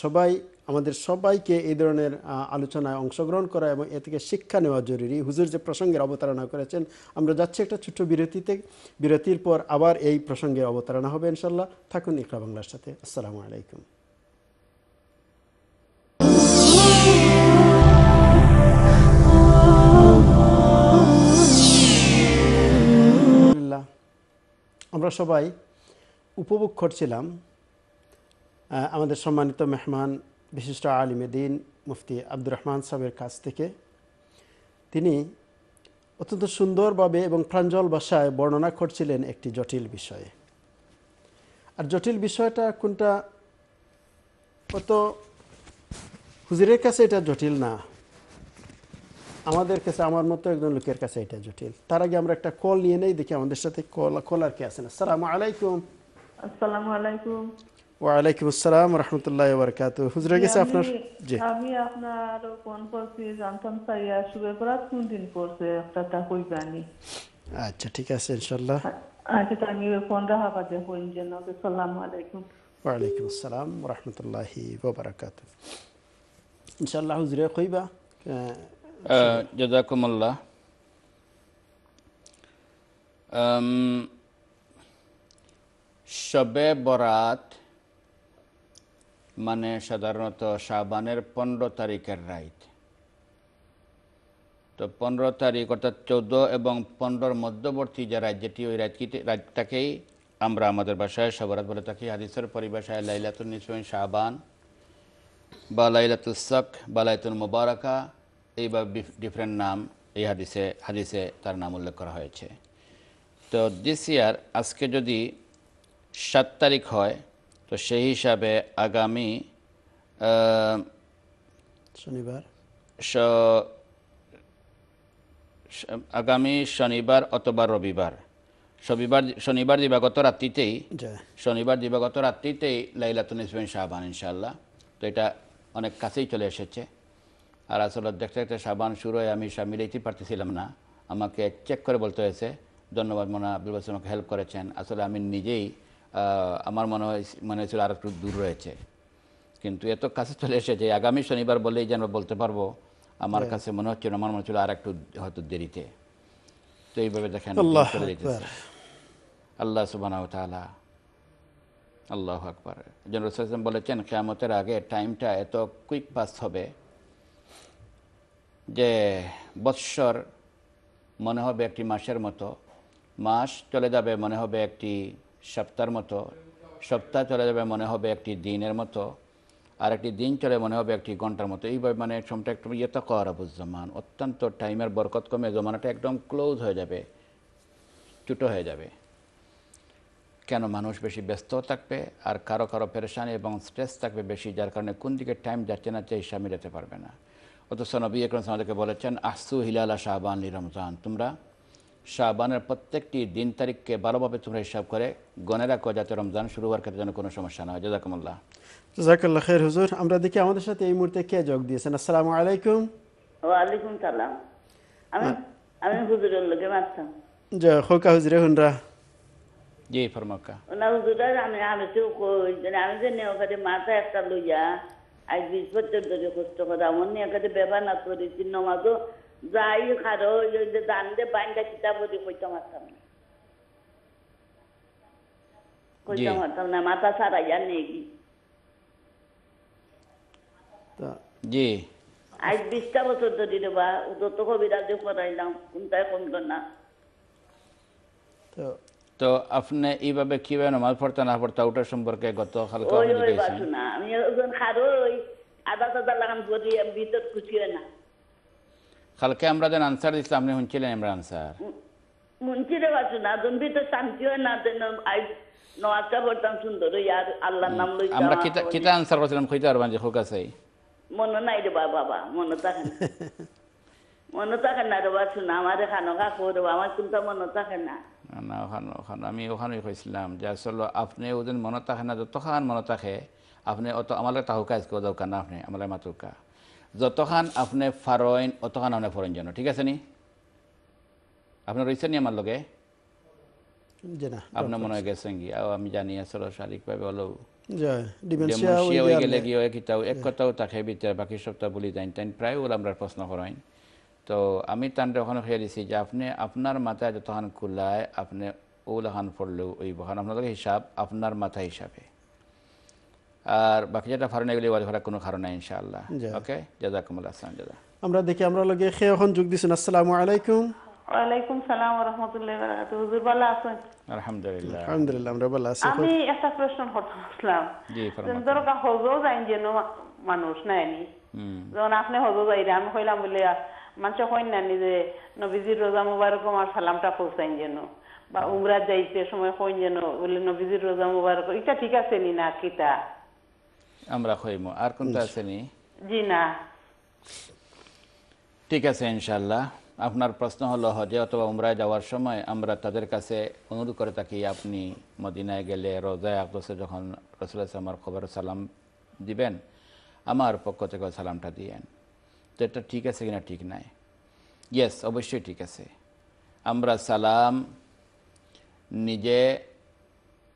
সবাই আমাদের সবাইকে এই ধরনের আলোচনায় অংশগ্রহণ করা এবং এ থেকে শিক্ষা নেওয়া জরুরি। হুজুর যে প্রসঙ্গের অবতারণা করেছেন, আমরা যাচ্ছি একটা ছোট্ট বিরতিতে। বিরতির পর আবার এই প্রসঙ্গের অবতারণা হবে ইনশাল্লাহ থাকুন ইকরা বাংলার সাথে। আসসালামু আলাইকুম। আমরা সবাই উপভোগ করছিলাম আমাদের সম্মানিত মেহমান বিশিষ্ট আলিমে দিন মুফতি আব্দুর রহমান সাহেবের কাছ থেকে। তিনি অত্যন্ত সুন্দরভাবে এবং প্রাঞ্জল ভাষায় বর্ণনা করছিলেন একটি জটিল বিষয়ে। আর জটিল বিষয়টা কোনটা? অত হুজুরের কাছে এটা জটিল না। আমাদের কাছে, আমার মতো একজন লোকের কাছে এটা জটিল। তার আগে আমরা একটা কল নিয়ে নেই, দেখি আমাদের সাথে কল কলার কে আছেন আসসালামু আলাইকুম। আসসালামু আলাইকুম। ওয়ালাইকুম আসসালাম রহমতুল্লাহ বরকাত আপনার আমি- জি। আমি আপনার ফোন করছি জানতাম কোন দিন করছে একটা তা কইবানি আচ্ছা ঠিক আছে ইনশাল্লাহ আচ্ছা তা আমি ফোন রাখা বাদে হইন যেন আসসালামু আলাইকুম। ওয়ালাইকুম আসসালাম রহমতুল্লাহি বরকাত ইনশাল্লাহ হুজুরে কইবা? জাজাকুমুল্লাহ। শবে বরাত মানে সাধারণত শাবানের পনেরো তারিখের রাইত। তো পনেরো তারিখ অর্থাৎ চৌদ্দ এবং পনেরোর মধ্যবর্তী যে রাত যেটি ওই রাতটিতে রাতটাকেই আমরা আমাদের বাসায় সবরাত বলে থাকি। হাদিসের পরিভাষায় লাইলাতুল নিসমিন শাবান বা লাইলাতুল সক বা লাইলাতুল মুবারাকা। এইভাবে ডিফারেন্ট নাম এই হাদিসে হাদিসে তার নাম উল্লেখ করা হয়েছে। তো দিস ইয়ার আজকে যদি সাত তারিখ হয় তো সেই হিসাবে আগামী শনিবার। আগামী শনিবার অথবা রবিবার। শনিবার শনিবার দিবাগত রাত্রিতেই শনিবার দিবাগত রাত্রিতেই লাইলাতুল ইসবেন শাহবান ইনশাআল্লাহ। তো এটা অনেক কাছেই চলে এসেছে। আর আসলে দেখতে দেখতে শাহবান শুরু হয়ে আমি সব মিলাইতে পারতেছিলাম না। আমাকে চেক করে বলতে হয়েছে ধন্যবাদ মনে আব্দুল আমাকে হেল্প করেছেন। আসলে আমি নিজেই আমার মনে হয় মনে হয়েছিল আর একটু দূর রয়েছে। কিন্তু এত কাছে চলে এসেছে আগামী শনিবার বলেই যেন বলতে পারব আমার কাছে মনে হচ্ছিল আমার মনে হচ্ছিল আর একটু হয়তো দেরিতে। তো এইভাবে দেখেন আল্লাহ সুবাহ তালা আল্লাহ আকবর। একজন রসুলাম বলেছেন কেয়ামতের আগে টাইমটা এত কুইক পাস হবে যে বৎসর মনে হবে একটি মাসের মতো। মাস চলে যাবে মনে হবে একটি সপ্তাহের মতো, সপ্তাহ চলে যাবে মনে হবে একটি দিনের মতো, আর একটি দিন চলে মনে হবে একটি ঘণ্টার মতো। এইভাবে মানে সময়টা একটু ইয়ে তো করাবুজ্জামান অত্যন্ত টাইমের বরকত কমে জমানাটা একদম ক্লোজ হয়ে যাবে, ছোটো হয়ে যাবে। কেন মানুষ বেশি ব্যস্ত থাকবে আর কারও কারও পেরেশানি এবং স্ট্রেস থাকবে বেশি, যার কারণে কোন দিকে টাইম যাচ্ছে না সেই হিসাব মিলাতে পারবে না। অথচ নবী একরম আমাদেরকে বলেছেন আসু হিলালা শাহবান রমজান। তোমরা শাহবানের প্রত্যেকটি দিন তারিখকে ভালোভাবে তোমরা হিসাব করে গনে রাখো যাতে রমজান শুরু হওয়ার ক্ষেত্রে যেন কোনো সমস্যা না হয়। জাজাকুমুল্লাহ। জাজাকাল্লাহ খের হুজুর আমরা দেখি আমাদের সাথে এই মুহূর্তে কে যোগ দিয়েছেন? আসসালামু আলাইকুম। ওয়ালাইকুম সালাম। আমি আমি হুজুরের লোকে মারতাম। জ খোকা হুজুরে হুনরা। জি ফরমাক্কা। ওনা হুজুরের আমি আমি তো কই যে আমি যে নেওয়াকে মাথা একটা লইয়া আজ বিশ বছর ধরে কষ্ট করে আমার নেওয়াকে ব্যবহার না করেছি নমাজও যাই খারো ওই যে দান দে বাইন্দা কিতাব দিয়ে কইতে মারতাম না কইতে জি। না মাথা সারাইয়া জি। আজ বিশটা বছর ধরে রে বা যত করাইলাম কোনটায় কমতো না। তো তো আপনি এইভাবে কীভাবে নামাজ পড়তে না পড়তে ওটার সম্পর্কে গত আমি ওজন খারো ওই আদা টাদা লাগান করি ভিতর খুশিও না। কালকে আমরা যেন আনসার দিচ্ছিলাম আপনি শুনছিলেন ইমরান স্যার মুন্সিরে বাসু না ওজন ভিতর শান্তি হয় না দেন আই নয়াজটা পড়তাম সুন্দর ওই আর আল্লাহর নাম লই আমরা কিতা কিতা আনসার করছিলাম কইতে পারবেন যে হোক আছে? মনে নাই রে বাবা মনে থাকে না। মনে থাকে না রে বাসু না আমার খানো কাকু রে আমার কোনটা মনে থাকে না। না ওখানে ওখানে আমি ওখানেই কইছিলাম যে আসলে আপনি ওদের মনে থাকে না যতক্ষণ মনে থাকে আপনি অত আমালে তাহু কাজ করে দরকার না আপনি আমালে মাতুকা। যতক্ষণ আপনি ফারইন অতক্ষণ আপনি ফরেন জানো। ঠিক আছে নি? আপনি রয়েছেন নি আমার লগে? আপনার মনে হয় গেছেন কি আমি জানি আসলে শারীরিকভাবে হলেও গেলে গিয়ে কিতাও এক কথাও তাকে ভিতরে বাকি সবটা বলি যাইন তাই প্রায় ওগুলো আমরা প্রশ্ন করাইন তো আমি তান ওখানে খেয়ে দিছি যে আপনি আপনার মাথায় যতক্ষণ কুলায় আপনি ওগুলাখান পড়লেও ওই বখান। আপনাদের হিসাব আপনার মাথা হিসাবে। আর বাকি যেটা ফারণ এগুলি ওয়াজ করার কোনো কারণ নাই ইনশাআল্লাহ। ওকে জাজাকুমুল্লাহ আসসালাম জাজা। আমরা দেখি আমরা লগে খে এখন যোগ দিয়েছেন আসসালামু আলাইকুম। ওয়ালাইকুম সালাম রহমতুল্লাহ বারাকাতু হুজুর ভালো আছেন? আলহামদুলিল্লাহ। আলহামদুলিল্লাহ আমরা ভালো আছি। আমি একটা প্রশ্ন করতেছিলাম জি ফরমাত। ধরো হজও যাইন যেন মানুষ নাইনি হুম। যখন আপনি হজও যাইরে আমি কইলাম বলে মানুষ কইন নানি যে নবীজির রোজা মুবারক আমার সালামটা পৌঁছাইন যেন বা উমরা যাইতে সময় কইন যেন বলে নবীজির রোজা মুবারক এটা ঠিক আছে নি না কিতা? আমরা খইমো আর কোনটা আছে নি? জি না। ঠিক আছে ইনশাল্লাহ আপনার প্রশ্ন হলো হজে অথবা উমরায় যাওয়ার সময় আমরা তাদের কাছে অনুরোধ করে থাকি আপনি মদিনায় গেলে রোজায় আকদসে যখন রসুল আমার খবর সালাম দিবেন আমার পক্ষ থেকে সালামটা দিয়েন। তো এটা ঠিক আছে কিনা ঠিক নাই? ইয়েস অবশ্যই ঠিক আছে। আমরা সালাম নিজে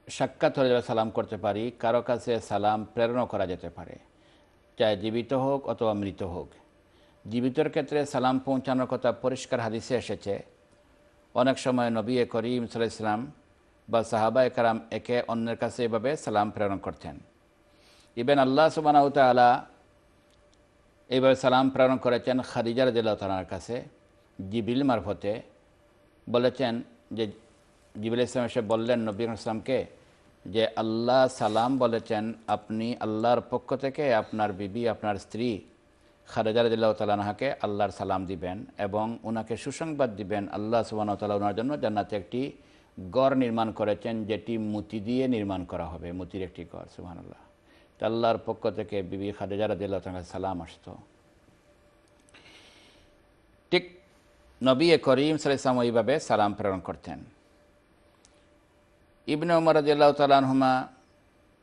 সাক্ষাৎ হলে যারা সালাম করতে পারি, কারও কাছে সালাম প্রেরণা করা যেতে পারে। চাই জীবিত হোক অথবা মৃত হোক। জীবিতর ক্ষেত্রে সালাম পৌঁছানোর কথা পরিষ্কার হাদিসে এসেছে। অনেক সময় নবী এ করিম সাল্লাম বা সাহাবা একরাম একে অন্যের কাছে এভাবে সালাম প্রেরণ করতেন। ইবেন আল্লাহ সুবানাউ তালা এইভাবে সালাম প্রেরণ করেছেন খাদিজার দিল্লাহতালার কাছে। জিবিল মারফতে বলেছেন যে জিবিল ইসলাম এসে বললেন নবী ইসলামকে যে আল্লাহ সালাম বলেছেন, আপনি আল্লাহর পক্ষ থেকে আপনার বিবি, আপনার স্ত্রী খারেজা রদিল্লাহ তালাহাকে আল্লাহর সালাম দিবেন এবং ওনাকে সুসংবাদ দিবেন আল্লাহ সুবাহ তালা ওনার জন্য, জান্নাতে একটি গড় নির্মাণ করেছেন যেটি মুতি দিয়ে নির্মাণ করা হবে, মুতির একটি গড় সুবাহ আল্লাহ তা আল্লাহর পক্ষ থেকে বিবি খারেজা রদিল্লাহ তালাকে সালাম আসত। ঠিক নবী করিম সালাম ওইভাবে সালাম প্রেরণ করতেন। ইবনে উমর রাজিয়াল্লাহ তালানহুমা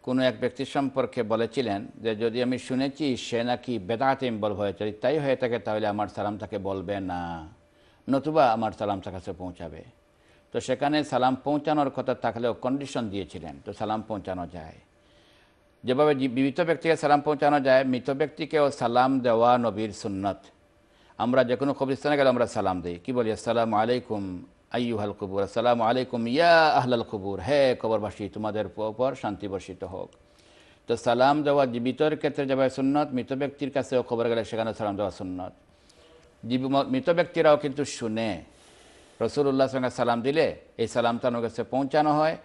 কোনো এক ব্যক্তি সম্পর্কে বলেছিলেন যে, যদি আমি শুনেছি সে নাকি বেদাতে ইম্বল হয়েছে তাই হয়ে থাকে, তাহলে আমার সালাম তাকে বলবে না। নতুবা আমার সালাম তার কাছে পৌঁছাবে। তো সেখানে সালাম পৌঁছানোর কথা থাকলেও কন্ডিশন দিয়েছিলেন, তো সালাম পৌঁছানো যায়। যেভাবে জীবিত ব্যক্তিকে সালাম পৌঁছানো যায়, মৃত ব্যক্তিকেও সালাম দেওয়া নবীর সুন্নত। আমরা যে কোনো কবরস্থানে গেলে আমরা সালাম দিই। কি বলি? আসসালামু আলাইকুম আইয়ুহাল কুবুর, আসসালামু আলাইকুম, ইয়া আহলাল কুবুর, হে কবরবাসী, তোমাদের উপর শান্তি বর্ষিত হোক। তো সালাম দেওয়া জীবিতর ক্ষেত্রে যাবে সুন্নত, মৃত ব্যক্তির কাছেও খবর গেলে সেখানে সালাম দেওয়া সুন্নত। জীব, মৃত ব্যক্তিরাও কিন্তু শুনে। রসুল্লাহ সঙ্গে সালাম দিলে, এই সালামটা ওনার কাছে পৌঁছানো হয়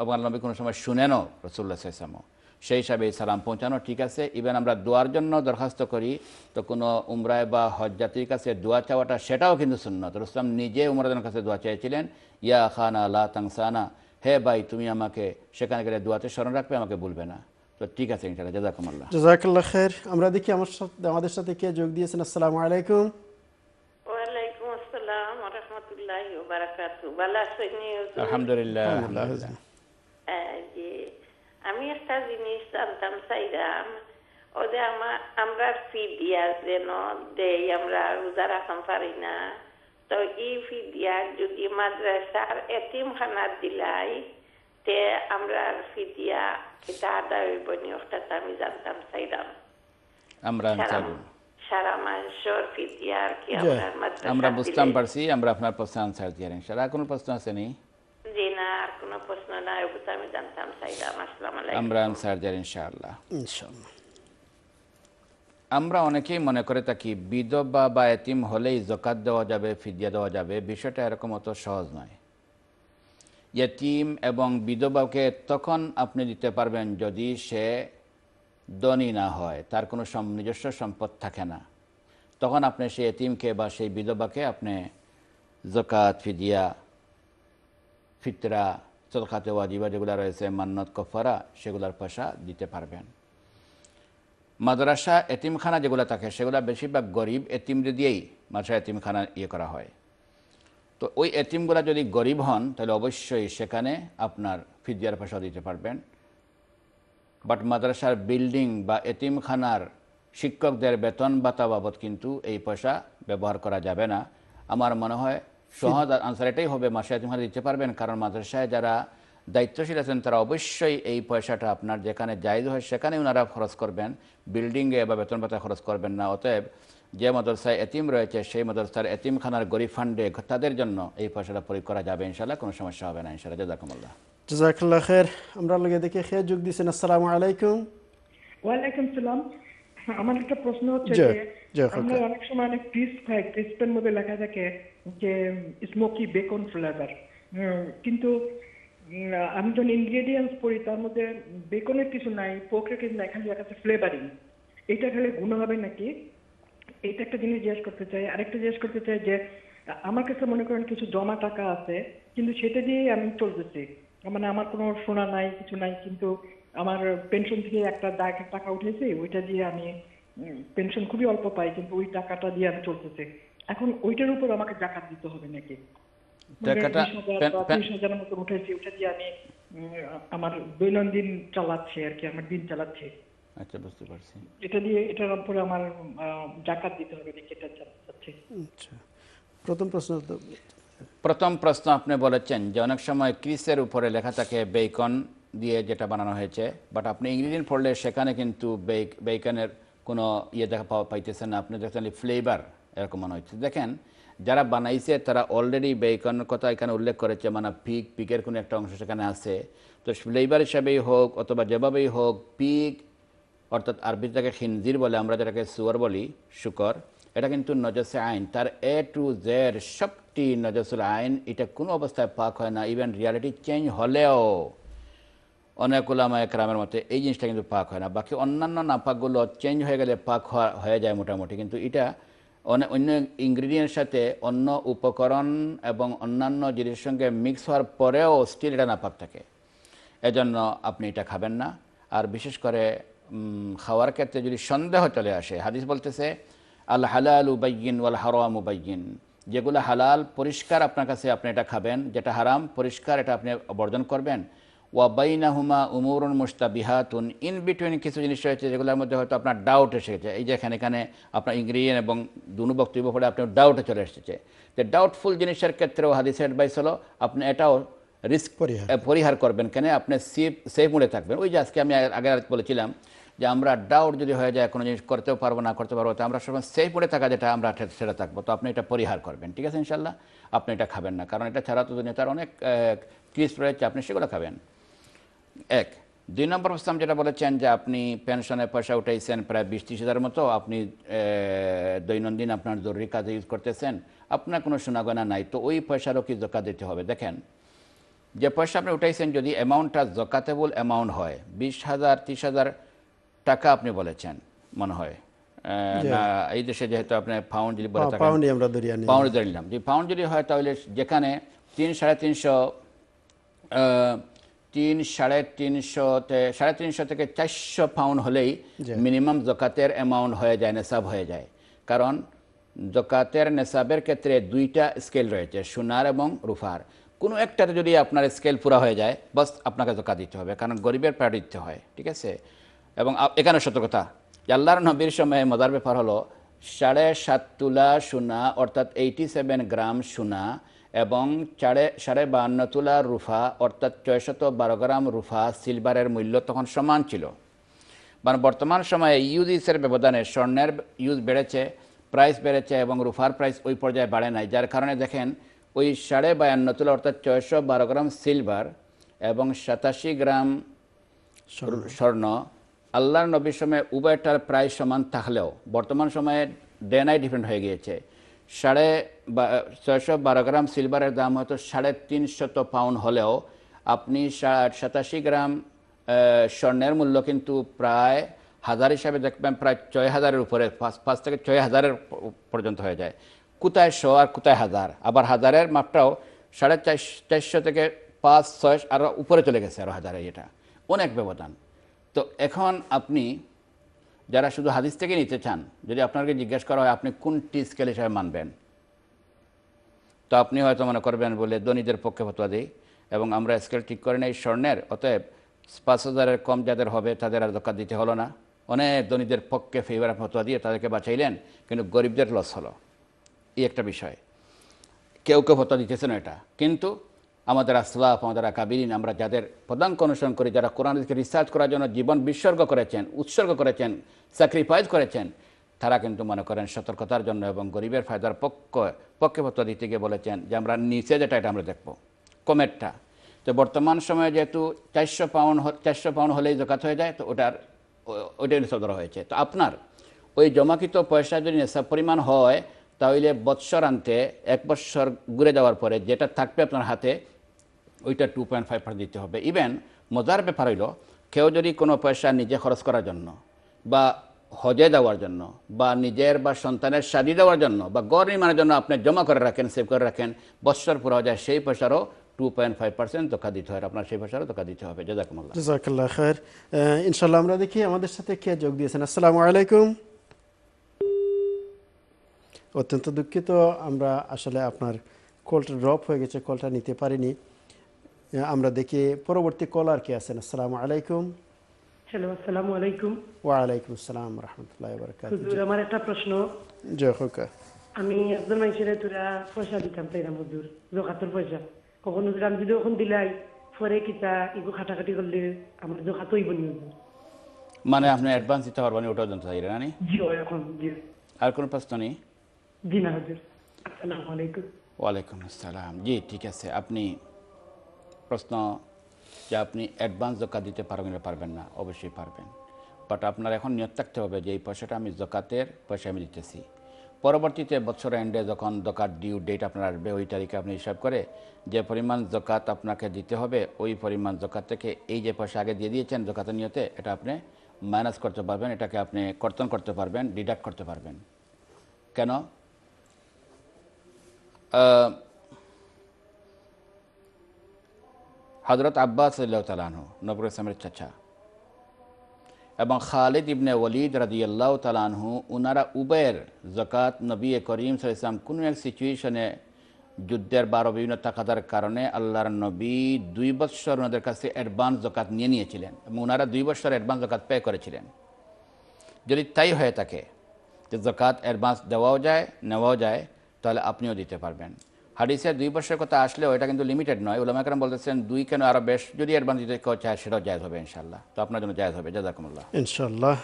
আল্লাহ নবী কোনো সময় শুনেনও রসুল্লাহ সালামও সেই হিসাবে এই সালাম পৌঁছানো ঠিক আছে। ইভেন আমরা দোয়ার জন্য দরখাস্ত করি তো কোনো উমরায় বা হজ জাতির কাছে দোয়া চাওয়াটা সেটাও কিন্তু সুন্নত। রসলাম নিজে উমরাদের কাছে দোয়া চেয়েছিলেন ইয়া খানা লা তাংসানা হে ভাই তুমি আমাকে সেখানে গেলে দোয়াতে স্মরণ রাখবে আমাকে বলবে না। তো ঠিক আছে ইনশাআল্লাহ জাজাকুমুল্লাহ। জাজাকাল্লাহ খের আমরা দেখি আমার সাথে আমাদের সাথে কে যোগ দিয়েছেন? আসসালামু আলাইকুম। ওয়ালাইকুম আসসালাম রহমতুল্লাহ বারাকাতু ভালো আছেন? আলহামদুলিল্লাহ আলহামদুলিল্লাহ। আলহামদুলিল্লাহ। আমি একটা জিনিস জানতাম চাইলাম ওদের আমার আমরা ফিডিয়া যেন দেই আমরা রোজা রাখাম পারি না তো এই ফিডিয়া যদি মাদ্রাসার এতিম খানার দিলাই তে আমরা ফিডিয়া এটা আদায় হইব নি ওটা আমি জানতাম চাইলাম আমরা সারা। সারা আমরা বুঝতাম পারছি আমরা আপনার প্রশ্ন আনসার দিয়ে আর কোনো প্রশ্ন আছে নি জি না আর কোনো প্রশ্ন নাই ওটা আমি জানতাম চাইলাম আসসালাম আলাইকুম আমরা আনসার দিয়ে ইনশাআল্লাহ ইনশাআল্লাহ আমরা অনেকেই মনে করে থাকি বিধবা বা এতিম হলেই জকাত দেওয়া যাবে ফিদিয়া দেওয়া যাবে বিষয়টা এরকম অত সহজ নয় এতিম এবং বিধবাকে তখন আপনি দিতে পারবেন যদি সে ধনী না হয় তার কোনো সম- নিজস্ব সম্পদ থাকে না তখন আপনি সেই এতিমকে বা সেই বিধবাকে আপনি জকাত ফিদিয়া ফিতরা সদকাতে ওয়াজিবা, যেগুলো রয়েছে মান্নত, কফারা, সেগুলোর পয়সা দিতে পারবেন। মাদ্রাসা, এতিমখানা যেগুলো থাকে, সেগুলো বেশিরভাগ গরিব এতিমদের দিয়েই মাদ্রাসা, এতিমখানা ইয়ে করা হয়। তো ওই এতিমগুলা যদি গরিব হন, তাহলে অবশ্যই সেখানে আপনার ফিদিয়ার পয়সা দিতে পারবেন। বাট মাদ্রাসার বিল্ডিং বা এতিমখানার শিক্ষকদের বেতন ভাতা বাবদ কিন্তু এই পয়সা ব্যবহার করা যাবে না। আমার মনে হয় সহজ আনসার এটাই হবে মাসে এতিমখানা দিতে পারবেন কারণ মাদ্রাসায় যারা দায়িত্বশীল আছেন তারা অবশ্যই এই পয়সাটা আপনার যেখানে জায়জ হয় সেখানে ওনারা খরচ করবেন বিল্ডিংয়ে বা বেতন ভাতা খরচ করবেন না। অতএব যে মাদ্রাসায় এতিম রয়েছে সেই মাদ্রাসার এতিমখানার গরিব ফান্ডে তাদের জন্য এই পয়সাটা প্রয়োগ করা যাবে ইনশাল্লাহ কোনো সমস্যা হবে না ইনশাল্লাহ জাজাকুমুল্লাহ। জাজাকাল্লাহ খের আমরা লগে দেখি কে যোগ দিয়েছেন আসসালামু আলাইকুম। ওয়ালাইকুম সালাম। আমার একটা প্রশ্ন হচ্ছে যে আমরা অনেক সময় অনেক ক্রিস্প খাই ক্রিস্পের মধ্যে লেখা থাকে যে স্মোকি বেকন ফ্লেভার কিন্তু আমি যখন ইনগ্রেডিয়েন্টস পড়ি, তার মধ্যে বেকনের কিছু নাই পোকের কিছু নাই, খালি লেখা ফ্লেভারিং এটা খেলে গুণ হবে নাকি? এইটা একটা জিনিস জিজ্ঞেস করতে চাই। আরেকটা জিজ্ঞেস করতে চাই যে, আমার কাছে মনে করেন কিছু জমা টাকা আছে, কিন্তু সেটা দিয়েই আমি চলতেছি। মানে আমার কোনো সোনা নাই, কিছু নাই, কিন্তু আমার পেনশন থেকে একটা দাগের টাকা উঠেছে, ওইটা দিয়ে আমি পেনশন খুবই অল্প পাই, কিন্তু ওই টাকাটা দিয়ে আমি চলতেছি। এখন ওইটার উপর আমাকে জাকাত দিতে হবে নাকি? মানে টাকাটা 20,000 পেন- বা পেন- 30,000 মতো উঠেছে ওটা দিয়ে আমি আমার দৈনন্দিন চালাচ্ছি আর কি আমার দিন চালাচ্ছি। আচ্ছা বুঝতে পারছি। এটা দিয়ে এটার উপরে আমার জাকাত দিতে হবে নাকি এটা চাচ্ছি। আচ্ছা প্রথম প্রশ্ন তো প্রথম প্রশ্ন আপনি বলেছেন যে অনেক সময় ক্রিসের উপরে লেখা থাকে বেকন দিয়ে যেটা বানানো হয়েছে বাট আপনি ইংরেজিন পড়লে সেখানে কিন্তু বেক বেকনের কোনো ইয়ে দেখা পাওয়া পাইতেছেন না। আপনি দেখছেন ফ্লেভার এরকম মনে হচ্ছে। দেখেন, যারা বানাইছে, তারা অলরেডি বেকনের কথা এখানে উল্লেখ করেছে মানে পিক পিকের কোনো একটা অংশ সেখানে আছে। তো ফ্লেভার হিসাবেই হোক অথবা যেভাবেই হোক পিক অর্থাৎ আরবিটাকে খিনজির বলে, আমরা যেটাকে সুয়ার বলি, শুকর, এটা কিন্তু নজসে আইন। তার এ টু জেড সবটি নজসুল আইন, এটা কোনো অবস্থায় পাক হয় না ইভেন রিয়ালিটি চেঞ্জ হলেও। অনেক ওলামা একরামের মতে এই জিনিসটা কিন্তু পাক হয় না। বাকি অন্যান্য নাপাকগুলো চেঞ্জ হয়ে গেলে পাক হয়ে যায় মোটামুটি। কিন্তু এটা অন্য ইনগ্রিডিয়েন্টের সাথে অন্য উপকরণ এবং অন্যান্য জিনিসের সঙ্গে মিক্স হওয়ার পরেও স্টিল এটা নাপাক থাকে। এজন্য আপনি এটা খাবেন না। আর বিশেষ করে খাওয়ার ক্ষেত্রে যদি সন্দেহ চলে আসে, হাদিস বলতেছে, আল হালাল উবাইন ওয়াল হারাম উবাইন যেগুলো হালাল, পরিষ্কার আপনার কাছে আপনি এটা খাবেন, যেটা হারাম, পরিষ্কার এটা আপনি বর্জন করবেন। ওয়াবাইনাহুমা উমুরুন মুস্তাবিহাতুন ইন বিটুইন কিছু জিনিস রয়েছে যেগুলোর মধ্যে হয়তো আপনার ডাউট এসে গেছে। এই যে এখানে এখানে আপনার ইংরেজিয়ান এবং দুনু বক্তব্য পড়ে আপনার ডাউটে চলে এসেছে। তো ডাউটফুল জিনিসের ক্ষেত্রেও হাদিসের অ্যাডভাইস হলো আপনি এটাও রিস্ক পরিহার। পরিহার করবেন। কেন? আপনি সেফ সেফ মোডে থাকবেন। ওই যে আজকে আমি আগে বলেছিলাম যে আমরা ডাউট যদি হয়ে যায় কোনো জিনিস করতেও পারব না করতে পারব তো আমরা সবসময় সেফ মোডে থাকা যেটা আমরা সেটা থাকব। তো আপনি এটা পরিহার করবেন ঠিক আছে ইনশাল্লাহ আপনি এটা খাবেন না। কারণ এটা ছাড়া তো দুনিয়াতে আর অনেক ক্রিস রয়েছে আপনি সেগুলো খাবেন। এক দুই নম্বর প্রস্তাব যেটা বলেছেন যে আপনি পেনশনের পয়সা উঠাইছেন প্রায় বিশ ত্রিশ হাজার মতো আপনি দৈনন্দিন আপনার জরুরি কাজে ইউজ করতেছেন আপনার কোনো সোনাগয়না নাই তো ওই পয়সারও কি জকা দিতে হবে? দেখেন যে পয়সা আপনি উঠাইছেন যদি অ্যামাউন্টটা জকাতেবল অ্যামাউন্ট হয় বিশ হাজার ত্রিশ হাজার টাকা আপনি বলেছেন মনে হয়। না এই দেশে যেহেতু আপনি পাউন্ড যদি বলে থাকেন পাউন্ড ধরে নিলাম। যে পাউন্ড যদি হয় তাহলে যেখানে তিন সাড়ে তিনশো তিন সাড়ে তিনশোতে সাড়ে তিনশো থেকে চারশো পাউন্ড হলেই মিনিমাম জকাতের অ্যামাউন্ট হয়ে যায় নেশাব হয়ে যায়। কারণ জকাতের নেশাবের ক্ষেত্রে দুইটা স্কেল রয়েছে সোনার এবং রুফার। কোনো একটাতে যদি আপনার স্কেল পুরা হয়ে যায় বাস আপনাকে জকা দিতে হবে কারণ গরিবের প্রায় দিতে হয় ঠিক আছে? এবং এখানে সতর্কতা আল্লাহর নবীর সময়ে মজার ব্যাপার হলো সাড়ে সাত তুলা সোনা অর্থাৎ এইটি সেভেন গ্রাম সোনা এবং সাড়ে সাড়ে বাহান্ন তুলা রুফা অর্থাৎ ছয়শত বারো গ্রাম রুফা সিলভারের মূল্য তখন সমান ছিল। মানে বর্তমান সময়ে ইউজিসের ব্যবধানে স্বর্ণের ইউজ বেড়েছে প্রাইস বেড়েছে এবং রুফার প্রাইস ওই পর্যায়ে বাড়ে নাই। যার কারণে দেখেন ওই সাড়ে বায়ান্ন তুলা অর্থাৎ ছয়শো বারো গ্রাম সিলভার এবং সাতাশি গ্রাম স্বর্ণ। আল্লাহর নবীর সময়ে উভয়টার প্রায় সমান থাকলেও বর্তমান সময়ে ডে ডিফারেন্ট হয়ে গিয়েছে। সাড়ে ছয়শো বারো গ্রাম সিলভারের দাম হয়তো সাড়ে তিনশত পাউন্ড হলেও আপনি সাতাশি গ্রাম স্বর্ণের মূল্য কিন্তু প্রায় হাজার হিসাবে দেখবেন, প্রায় ছয় হাজারের উপরে, পাঁচ পাঁচ থেকে ছয় হাজারের পর্যন্ত হয়ে যায়। কোথায় শো আর কোথায় হাজার? আবার হাজারের মাপটাও সাড়ে চারশো থেকে পাঁচ, ছয় আরও উপরে চলে গেছে আরও হাজারে এটা। অনেক ব্যবধান। তো এখন আপনি যারা শুধু হাদিস থেকে নিতে চান, যদি আপনাকে জিজ্ঞেস করা হয়, আপনি কোনটি স্কেল হিসাবে মানবেন? তো আপনি হয়তো মনে করবেন বলে ধনীদের পক্ষে ফতোয়া দিই, এবং আমরা স্কেল ঠিক করে নেই স্বর্ণের, অতএব পাঁচ হাজারের কম যাদের হবে, তাদের আর দোকান দিতে হলো না। অনেক ধনীদের পক্ষে ফেভার ফতোয়া দিয়ে তাদেরকে বাঁচাইলেন, কিন্তু গরিবদের লস হলো। এই একটা বিষয়। কেউ কেউ ফতোয়া দিতেছে না এটা। কিন্তু আমাদের আসলাফ, আমাদের আকাবিরিন, আমরা যাদের পদাঙ্ক অনুসরণ করি, যারা কোরআনকে রিসার্চ করার জন্য জীবন বিসর্গ করেছেন, উৎসর্গ করেছেন স্যাক্রিফাইস করেছেন, তারা কিন্তু মনে করেন সতর্কতার জন্য এবং গরিবের ফায়দার পক্ষ পক্ষে ফতোয়া দিতে গিয়ে বলেছেন যে আমরা নিচে যেটা, এটা আমরা দেখব। কমেরটা। তো বর্তমান সময়ে যেহেতু চারশো পাউন্ড চারশো পাউন্ড হলেই জকাত হয়ে যায়, তো ওটার ওইটাই করা হয়েছে। তো আপনার, ওই জমাকৃত পয়সা যদি নেশা পরিমাণ হয়, তাহলে বৎসর আনতে এক বৎসর ঘুরে যাওয়ার পরে যেটা থাকবে আপনার হাতে ওইটা টু পয়েন্ট ফাইভ পার্সেন্ট দিতে হবে। ইভেন মজার ব্যাপার হইল, কেউ যদি কোনো পয়সা নিজে খরচ করার জন্য বা হজে দেওয়ার জন্য বা নিজের বা সন্তানের শাদি দেওয়ার জন্য বা গড় নির্মাণের জন্য আপনি জমা করে রাখেন সেভ করে রাখেন বৎসর পুরো হয়ে যায়, সেই পয়সারও টু পয়েন্ট ফাইভ পার্সেন্ট দোকা দিতে হয়। আপনার সেই পয়সারও দোকা দিতে হবে। জাজাকুমুল্লাহ। জাজাকাল্লাহ খায়ের। ইনশাল্লাহ আমরা দেখি আমাদের সাথে কে যোগ দিয়েছেন। আসসালামু আলাইকুম। অত্যন্ত দুঃখিত, আমরা আসলে আপনার কলটা ড্রপ হয়ে গেছে কলটা নিতে পারিনি। আমরা দেখি পরবর্তী কলার কে আছেন? আসসালামু আলাইকুম। হ্যালো আসসালামু আলাইকুম। ওয়ালাইকুম আসসালাম রহমতুল্লাহ হুজুর আমার একটা প্রশ্ন। জয় হোকা। আমি একজন মানুষের তোরা পয়সা দিতাম জকাতর পয়সা। কখন হুজুর আমি যদি ওখান দিলাই পরে কিতা ইগো খাটাখাটি করলে আমার জকাত হইব নি মানে আপনি অ্যাডভান্স দিতে পারবেন ওটাও জানতে চাই না জি এখন জি। আর কোনো প্রশ্ন নেই জি না হুজুর। আসসালামু আলাইকুম। ওয়ালাইকুম আসসালাম। জি ঠিক আছে। আপনি প্রশ্ন যে আপনি অ্যাডভান্স জকাত দিতে পারবেন না পারবেন না, অবশ্যই পারবেন। বাট আপনার এখন নিয়ত থাকতে হবে যে এই পয়সাটা আমি জকাতের পয়সা আমি দিতেছি। পরবর্তীতে বছর এন্ডে যখন জকাত ডিউ ডেট আপনার আসবে, ওই তারিখে আপনি হিসাব করে যে পরিমাণ জকাত আপনাকে দিতে হবে, ওই পরিমাণ জকাত থেকে এই যে পয়সা আগে দিয়ে দিয়েছেন জকাতের নিয়তে, এটা আপনি মাইনাস করতে পারবেন, এটাকে আপনি কর্তন করতে পারবেন ডিডাক্ট করতে পারবেন। কেন আহ, হজরত আব্বাস তালানহ নবর ইসলামের চাচা। এবং খালিদ ইবনে ওলিদ রাদিয়াল্লাহ তালানহু উনারা উবের জকাত নবী করিম সাল ইসলাম কোনো এক সিচুয়েশনে যুদ্ধের বারো বিভিন্ন তাকাদার কারণে আল্লাহর নবী দুই বৎসর ওনাদের কাছে অ্যাডভান্স জকাত নিয়ে নিয়েছিলেন এবং ওনারা দুই বৎসর অ্যাডভান্স জকাত পে করেছিলেন। যদি তাই হয়ে থাকে যে জকাত অ্যাডভান্স দেওয়াও যায়, নেওয়াও যায়, তাহলে আপনিও দিতে পারবেন। হাদিসে দুই বছরের কথা আসলেও এটা কিন্তু লিমিটেড নয়। উলামা কালাম বলতেছেন দুই কেন আরও বেশ? যদি অ্যাডভান্স দিতে কেউ চায় সেটাও জায়জ হবে ইনশাল্লাহ তো আপনার জন্য জায়জ হবে। জাজাকুমুল্লাহ। ইনশাল্লাহ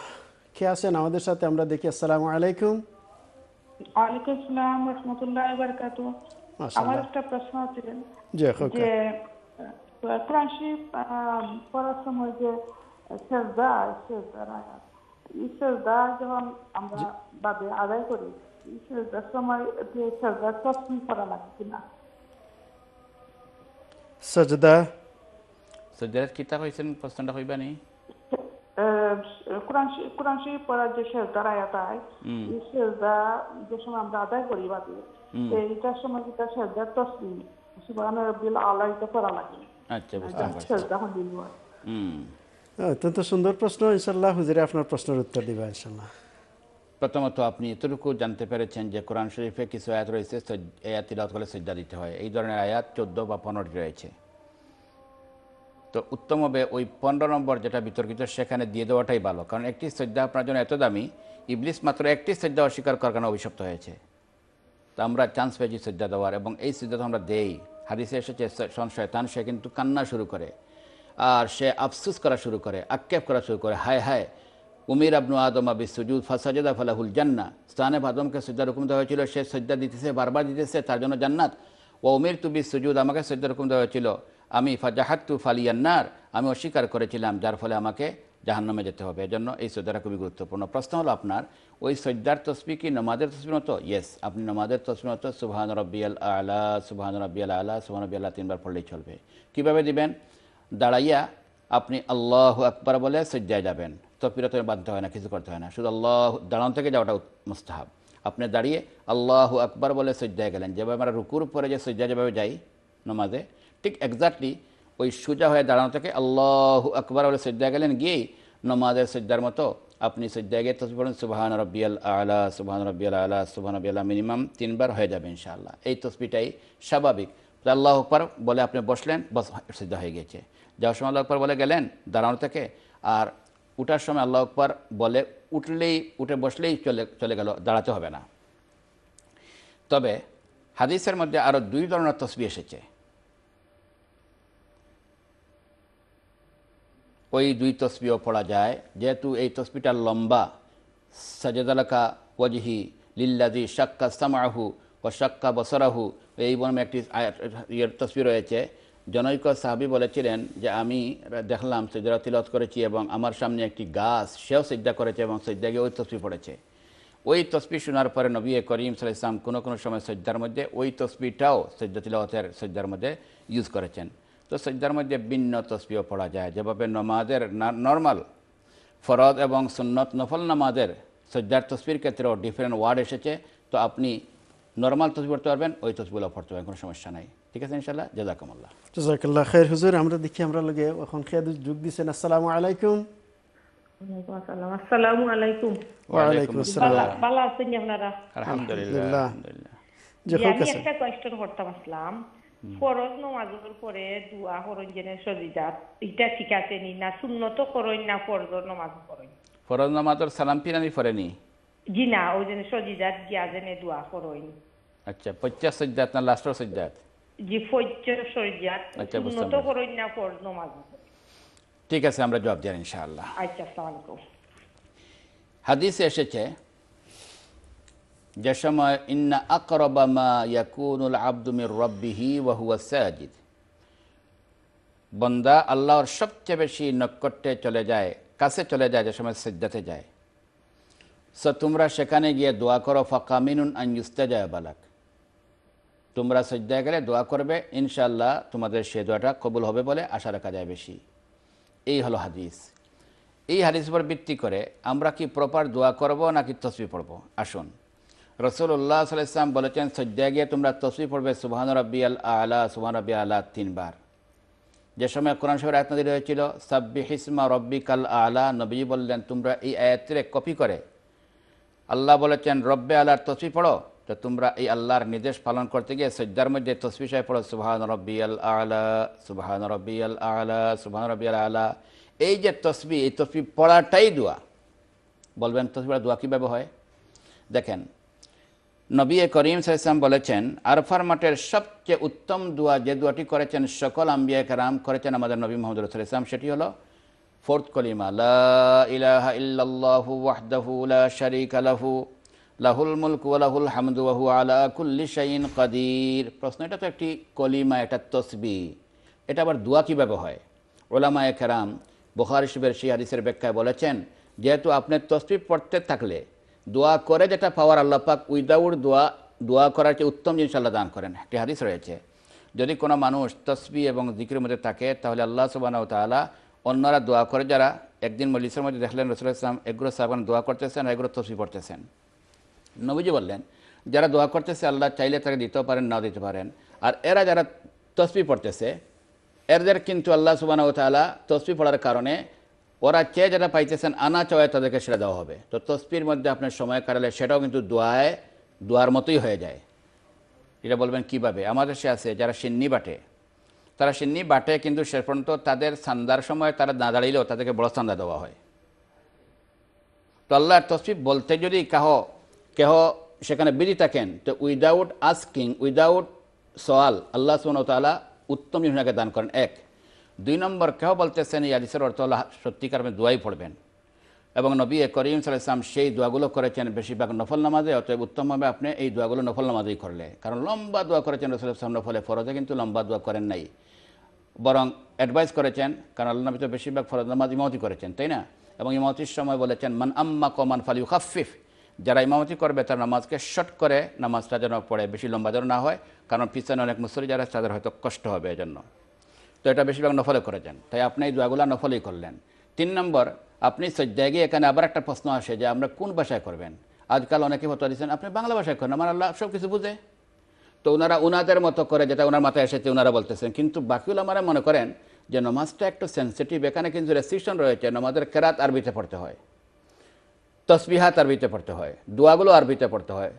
কে আছেন আমাদের সাথে? আমরা দেখি আসসালামু আলাইকুম। ওয়ালাইকুম আসসালাম রহমতুল্লাহ বারকাতু মাশাআল্লাহ। আমার একটা প্রশ্ন ছিল যে কোরআন শরীফ পড়ার সময় যে সেজদা এই সেজদা যখন আমরা বাদে আদায় করি সেজদার সময় যে সেজদার তসমি করা লাগে কিনা সজদা সজ্জারাত কিতাব হয়েছেন প্রশ্নটা হইবা নি কোরআন শরীফ- কোরআন শরীফ পড়ার যে সেজদার আয়াত আয় এই সেজদা যে সময় আমরা আদায় করি বাদে এইটার সময় যেটা সেজদার তসমি সুবহান রব্বিল আলা এটা করা লাগে আচ্ছা বুঝতে পারছি সেজদা হুম অত্যন্ত সুন্দর প্রশ্ন ইনশাল্লাহ হুজুরে আপনার প্রশ্নের উত্তর দিবা ইনশাল্লাহ প্রথমত আপনি এতটুকু জানতে পেরেছেন যে কোরআন শরীফে কিছু আয়াত রয়েছে আয়াত করলে সজ্জা দিতে হয়। এই ধরনের আয়াত চোদ্দ বা পনেরোটি রয়েছে। তো উত্তম হবে ওই পনেরো নম্বর যেটা বিতর্কিত, সেখানে দিয়ে দেওয়াটাই ভালো। কারণ একটি সজ্জা আপনার জন্য এত দামি, ইবলিস মাত্র একটি সজ্জা অস্বীকার করার কারণে অভিশপ্ত হয়েছে। তো আমরা চান্স পেয়েছি সজ্জা দেওয়ার, এবং এই সজ্জা তো আমরা দেই। হাদিসে এসেছে শন শয়তান, সে কিন্তু কান্না শুরু করে। আর সে আফসুস করা শুরু করে আক্ষেপ করা শুরু করে। হায় হায় উমির আবনু আদম আবি সুজুদ, ফাসাজদা ফালাহুল জান্না। স্থানে আদমকে সজ্জার হুকুম দেওয়া হয়েছিল, সে সজ্জা দিতেছে, বারবার দিতেছে, তার জন্য জান্নাত। ও উমির তুবি সুজুদ, আমাকে সজ্জার হুকুম দেওয়া হয়েছিল। আমি ফাজাহাত্তু ফালিয়ান্নার আমি অস্বীকার করেছিলাম, যার ফলে আমাকে জাহান্নামে যেতে হবে। এজন্য এই সজ্জাটা খুবই গুরুত্বপূর্ণ। প্রশ্ন হলো আপনার, ওই সজ্জার তসবি কি নমাদের তসবির মতো? ইয়েস আপনি নমাদের তসবির মতো সুবহান রব্বিয়াল আলা, সুবহান রব্বিয়াল আলা, সুবহান রব্বিয়াল আলা তিনবার পড়লেই চলবে। কীভাবে দিবেন? দাঁড়াইয়া আপনি আল্লাহ আকবার বলে সজ্জায় যাবেন। তপিরত বাঁধতে হয় না, কিছু করতে হয় না। শুধু আল্লাহ দাঁড়ান থেকে যাওয়াটা মুস্তাহাব। আপনি দাঁড়িয়ে আল্লাহ আকবার বলে সজ্জায় গেলেন। যেভাবে আমরা রুকুর পরে যে সজ্জা যেভাবে যাই নমাজে, ঠিক এক্স্যাক্টলি ওই সোজা হয়ে দাঁড়ানো থেকে আল্লাহ আকবার বলে সজ্জায় গেলেন, গিয়েই নমাজের সজ্জার মতো আপনি সজ্জায় গিয়ে তসবি পড়েন, সুবাহান রব্বিয়াল আলা, সুবাহান রব্বিয়াল আলা, সুবাহান রব্বিয়াল মিনিমাম তিনবার হয়ে যাবে ইনশাআল্লাহ। এই তসবিটাই স্বাভাবিক। আল্লাহ আকবার বলে আপনি বসলেন, বস সিদ্ধা হয়ে গেছে যাওয়ার সময় আল্লাহ আকবার বলে গেলেন, দাঁড়ানো থেকে, আর উঠার সময় আল্লাহ আকবার বলে, উঠলেই, উঠে বসলেই চলে চলে গেল, দাঁড়াতে হবে না। তবে হাদিসের মধ্যে আরও দুই ধরনের তসবি এসেছে। ওই দুই তসবিও পড়া যায়, যেহেতু এই তসবিটা লম্বা। সাজেদালাকা ওয়াজহি লিল্লাদি শাক্কা সামাহু ও শাক্কা বসরাহু, এই বর্মে একটি ইয়ের তসবি রয়েছে। জনৈক সাহাবি বলেছিলেন যে, আমি দেখলাম সজ্জা তিলত করেছি এবং আমার সামনে একটি গাছ, সেও সজ্জা করেছে এবং গিয়ে ওই তসবি পড়েছে। ওই তসবি শোনার পরে নবী করিম সাল ইসলাম কোনো কোনো সময় সজ্জার মধ্যে ওই তসবিটাও সজ্জা তিলতের সজ্জার মধ্যে ইউজ করেছেন। তো সজ্জার মধ্যে ভিন্ন তসবিও পড়া যায়, যেভাবে নমাজের নর্মাল ফরদ এবং সুন্নত নফল নামাজের সজ্জার তসবির ক্ষেত্রেও ডিফারেন্ট ওয়ার্ড এসেছে। তো আপনি নর্মাল তসবি পড়তে পারবেন, ওই তসবিগুলো পড়তে পারবেন, কোনো সমস্যা নাই। ঠিক আছে ইনশাল্লাহ জাজাকুমুল্লাহ। জাজাকাল্লাহ খের হুজুর আমরা দেখি আমরা লগে এখন খেয়াদ যোগ দিচ্ছেন আসসালামু আলাইকুম। আসসালামু। আলাইকুম। ওয়ালাইকুম আসসালাম। ভালো ভালো আছেন আপনারা? আলহামদুলিল্লাহ। আলহামদুলিল্লাহ। আলহামদুলিল্লাহ যে জি, হোক আমি একটা কোয়েশ্চেন করতাম আসলাম। ফরজ নমাজের পরে দুয়া করন জেনে সজিদাত এটা ঠিক আছে নি? না শূন্যত করইন না ফরজ নমাজ করইন ফরজ নামাজের সালাম পিরানি ফরেনি? জি না ওই জন্য সজিদাত গিয়া জেনে দোয়া করইন আচ্ছা পঞ্চাশ সজ্জাত না লাস্টের সজ্জাত? ঠিক আছে আমরা জবাব দিই ইনশাআল্লাহ হাদিসে এসেছে যে সময় ইন্না আকরবা মা ইয়াকুনুল আব্দু রব্বিহি সাজিদ বন্দা আল্লাহর সবচেয়ে বেশি নক্কটে চলে যায় কাছে চলে যায় যে সময় সিদ্ধাতে যায়। সো তোমরা সেখানে গিয়ে দোয়া করো ফাকামিনুন আন ইউস্তাজা বালাক তোমরা সজ্জায় গেলে দোয়া করবে ইনশাল্লাহ তোমাদের সে দোয়াটা কবুল হবে বলে আশা রাখা যায় বেশি। এই হলো হাদিস। এই হাদিস উপর ভিত্তি করে আমরা কি প্রপার দোয়া করব নাকি তসবি পড়ব? আসুন। রসুল্লাহ সাল্লাম বলেছেন, সজ্জায় গিয়ে তোমরা তসবি পড়বে সুবাহান রব্বি আল আলা সুবাহান রব্বি আলা তিনবার। যে সময় কোরআন শহর আয়াত নদী হয়েছিল সাব্বি হিসমা রব্বি কাল আলা, নবী বললেন, তোমরা এই আয়াতের কপি করে। আল্লাহ বলেছেন, রব্বে আলার তসবি পড়ো তো তোমরা এই আল্লাহর নির্দেশ পালন করতে গিয়ে সজ্জার মধ্যে তসবি সাহেব পড়ো, সুবাহান আল আলা, সুবাহান আল আলা, সুবাহান আল আলা। এই যে তসবি, এই তসবি পড়াটাই দোয়া। বলবেন তসবিটা দোয়া কীভাবে হয়? দেখেন, নবী করিম সাইসলাম বলেছেন, আরফার মাঠের সবচেয়ে উত্তম দোয়া যে দোয়াটি করেছেন সকল আম্বিয়া কারাম করেছেন আমাদের নবী মোহাম্মদ রসুল ইসলাম সেটি হলো ফোর্থ কলিমা, লা ইলাহা ইল্লাল্লাহু ওয়াহদাহু লা শারীকা লাহু। লাহুল মুলকু ওয়া লাহুল হামদু ওয়া হুয়া আলা কুল্লি শাইইন কাদির। প্রশ্ন, এটা তো একটি কলিমা, এটা তসবি। এটা আবার দোয়া কীভাবে হয়? ওলামায়ে কেরাম বুখারি শিবের সেই হাদিসের ব্যাখ্যায় বলেছেন, যেহেতু আপনি তসবি পড়তে থাকলে দোয়া করে যেটা পাওয়ার আল্লাহ পাক, উইদাউট দোয়া দোয়া করার চেয়ে উত্তম জিনিস আল্লাহ দান করেন। একটি হাদিস রয়েছে, যদি কোনো মানুষ তসবি এবং জিকির মধ্যে থাকে, তাহলে আল্লাহ সুবাহ তাআলা অন্যরা দোয়া করে, যারা একদিন মজলিসের মধ্যে দেখলেন রসুল ইসলাম এগুলো সাহাবান দোয়া করতেছেন, এগুলো তসবি পড়তেছেন। নবীজি বললেন? যারা দোয়া করতেছে, আল্লাহ চাইলে তাকে দিতেও পারেন, না দিতে পারেন। আর এরা যারা তসবি পড়তেছে, এদের কিন্তু আল্লাহ সুবাহ তালা তসবি পড়ার কারণে ওরা চেয়ে যারা পাইতেছেন, আনা চাওয়ায় তাদেরকে সেটা দেওয়া হবে। তো তসবির মধ্যে আপনার সময় কাটালে সেটাও কিন্তু দোয়ায়, দোয়ার মতোই হয়ে যায়। এটা বলবেন কীভাবে? আমাদের সে আছে, যারা সিন্নি বাটে। তারা সিন্নি বাটে কিন্তু শেষ পর্যন্ত তাদের সান্দার সময় তারা না দাঁড়াইলেও তাদেরকে বড় সান্দা দেওয়া হয়। তো আল্লাহর তসবিব বলতে যদি কাহ কেহ সেখানে বিধি থাকেন, তো উইদাউট আস্কিং উইদাউট সওয়াল, আল্লাহ ওয়া উত্তম জিনিসটাকে দান করেন। এক, দুই নম্বর কেহ বলতেছেন, এই আদিসের অর্থ হলো সত্যিকার দোয়াই পড়বেন। এবং নবী করিম সাল ইসলাম সেই দোয়াগুলো করেছেন বেশিরভাগ নফল নামাজে, অতএব উত্তমভাবে আপনি এই দোয়াগুলো নফল নামাজেই করলে। কারণ লম্বা দোয়া করেছেন রসুল ইসলাম নফলে ফরজে কিন্তু লম্বা দোয়া করেন নাই। বরং অ্যাডভাইস করেছেন, কারণ আল্লাহ নবী তো বেশিরভাগ ফরজ নামাজ ইমামতি করেছেন, তাই না? এবং ইমামতির সময় বলেছেন, মান আম্মা কমান ফালিউ খাফিফ যারা ইমামতি করবে তার নামাজকে শর্ট করে নামাজটা যেন পড়ে বেশি লম্বা যেন না হয়, কারণ পিছনে অনেক মুসরি যারা তাদের হয়তো কষ্ট হবে এজন্য। তো এটা বেশিরভাগ নফলে করেছেন। তাই আপনি এই দোয়াগুলো নফলেই করলেন। তিন নম্বর, আপনি সজ্জায় গিয়ে এখানে আবার একটা প্রশ্ন আসে যে আমরা কোন ভাষায় করবেন? আজকাল অনেকে মতো দিচ্ছেন, আপনি বাংলা ভাষায় করেন আমার আল্লাহ সব কিছু বুঝে। তো ওনারা ওনাদের মতো করে যেটা ওনার মাথায় এসেছে ওনারা বলতেছেন, কিন্তু বাকিউল আমারা মনে করেন যে নমাজটা একটু সেন্সিটিভ এখানে কিন্তু রেস্ট্রিকশন রয়েছে, নমাজের কেরাত আরবিতে পড়তে হয়। তসবিহাত আরবিতে পড়তে হয়, দোয়াগুলো আরবিতে পড়তে হয়,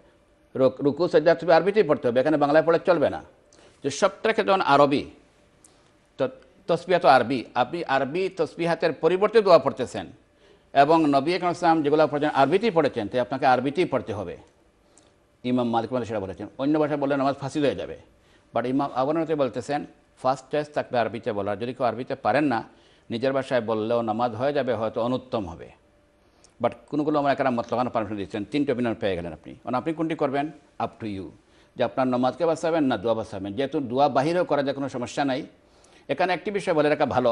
রুক- সজ্জা তসবি আরবিতেই পড়তে হবে, এখানে বাংলায় পড়ে চলবে না। যে সবটাকে যখন আরবি, তো তসবিহা তো আরবি, আপনি আরবি তসবিহাতের পরিবর্তে দোয়া পড়তেছেন এবং নবী ইসলাম যেগুলো পড়ছেন আরবিতেই পড়েছেন, তাই আপনাকে আরবিতেই পড়তে হবে। ইমাম মালিক মালিক সেটা বলেছেন, অন্য ভাষায় বললে নামাজ ফাঁসি হয়ে যাবে। বাট ইমাম আবনতে বলতেছেন ফার্স্ট চয়েস থাকবে আরবিতে বলার, যদি কেউ আরবিতে পারেন না, নিজের ভাষায় বললেও নামাজ হয়ে যাবে, হয়তো অনুত্তম হবে। বাট কোনো কোনো আমার একটা মতলাগানো পারমিশন দিচ্ছেন তিনটে অপিনিয়ন পেয়ে গেলেন আপনি। কারণ আপনি কোনটি করবেন? আপ টু ইউ যে আপনার নমাজকে বাঁচাবেন না দোয়া বাঁচাবেন। যেহেতু দোয়া বাহিরেও করা যায়, কোনো সমস্যা নাই। এখানে একটি বিষয় বলে রাখা ভালো,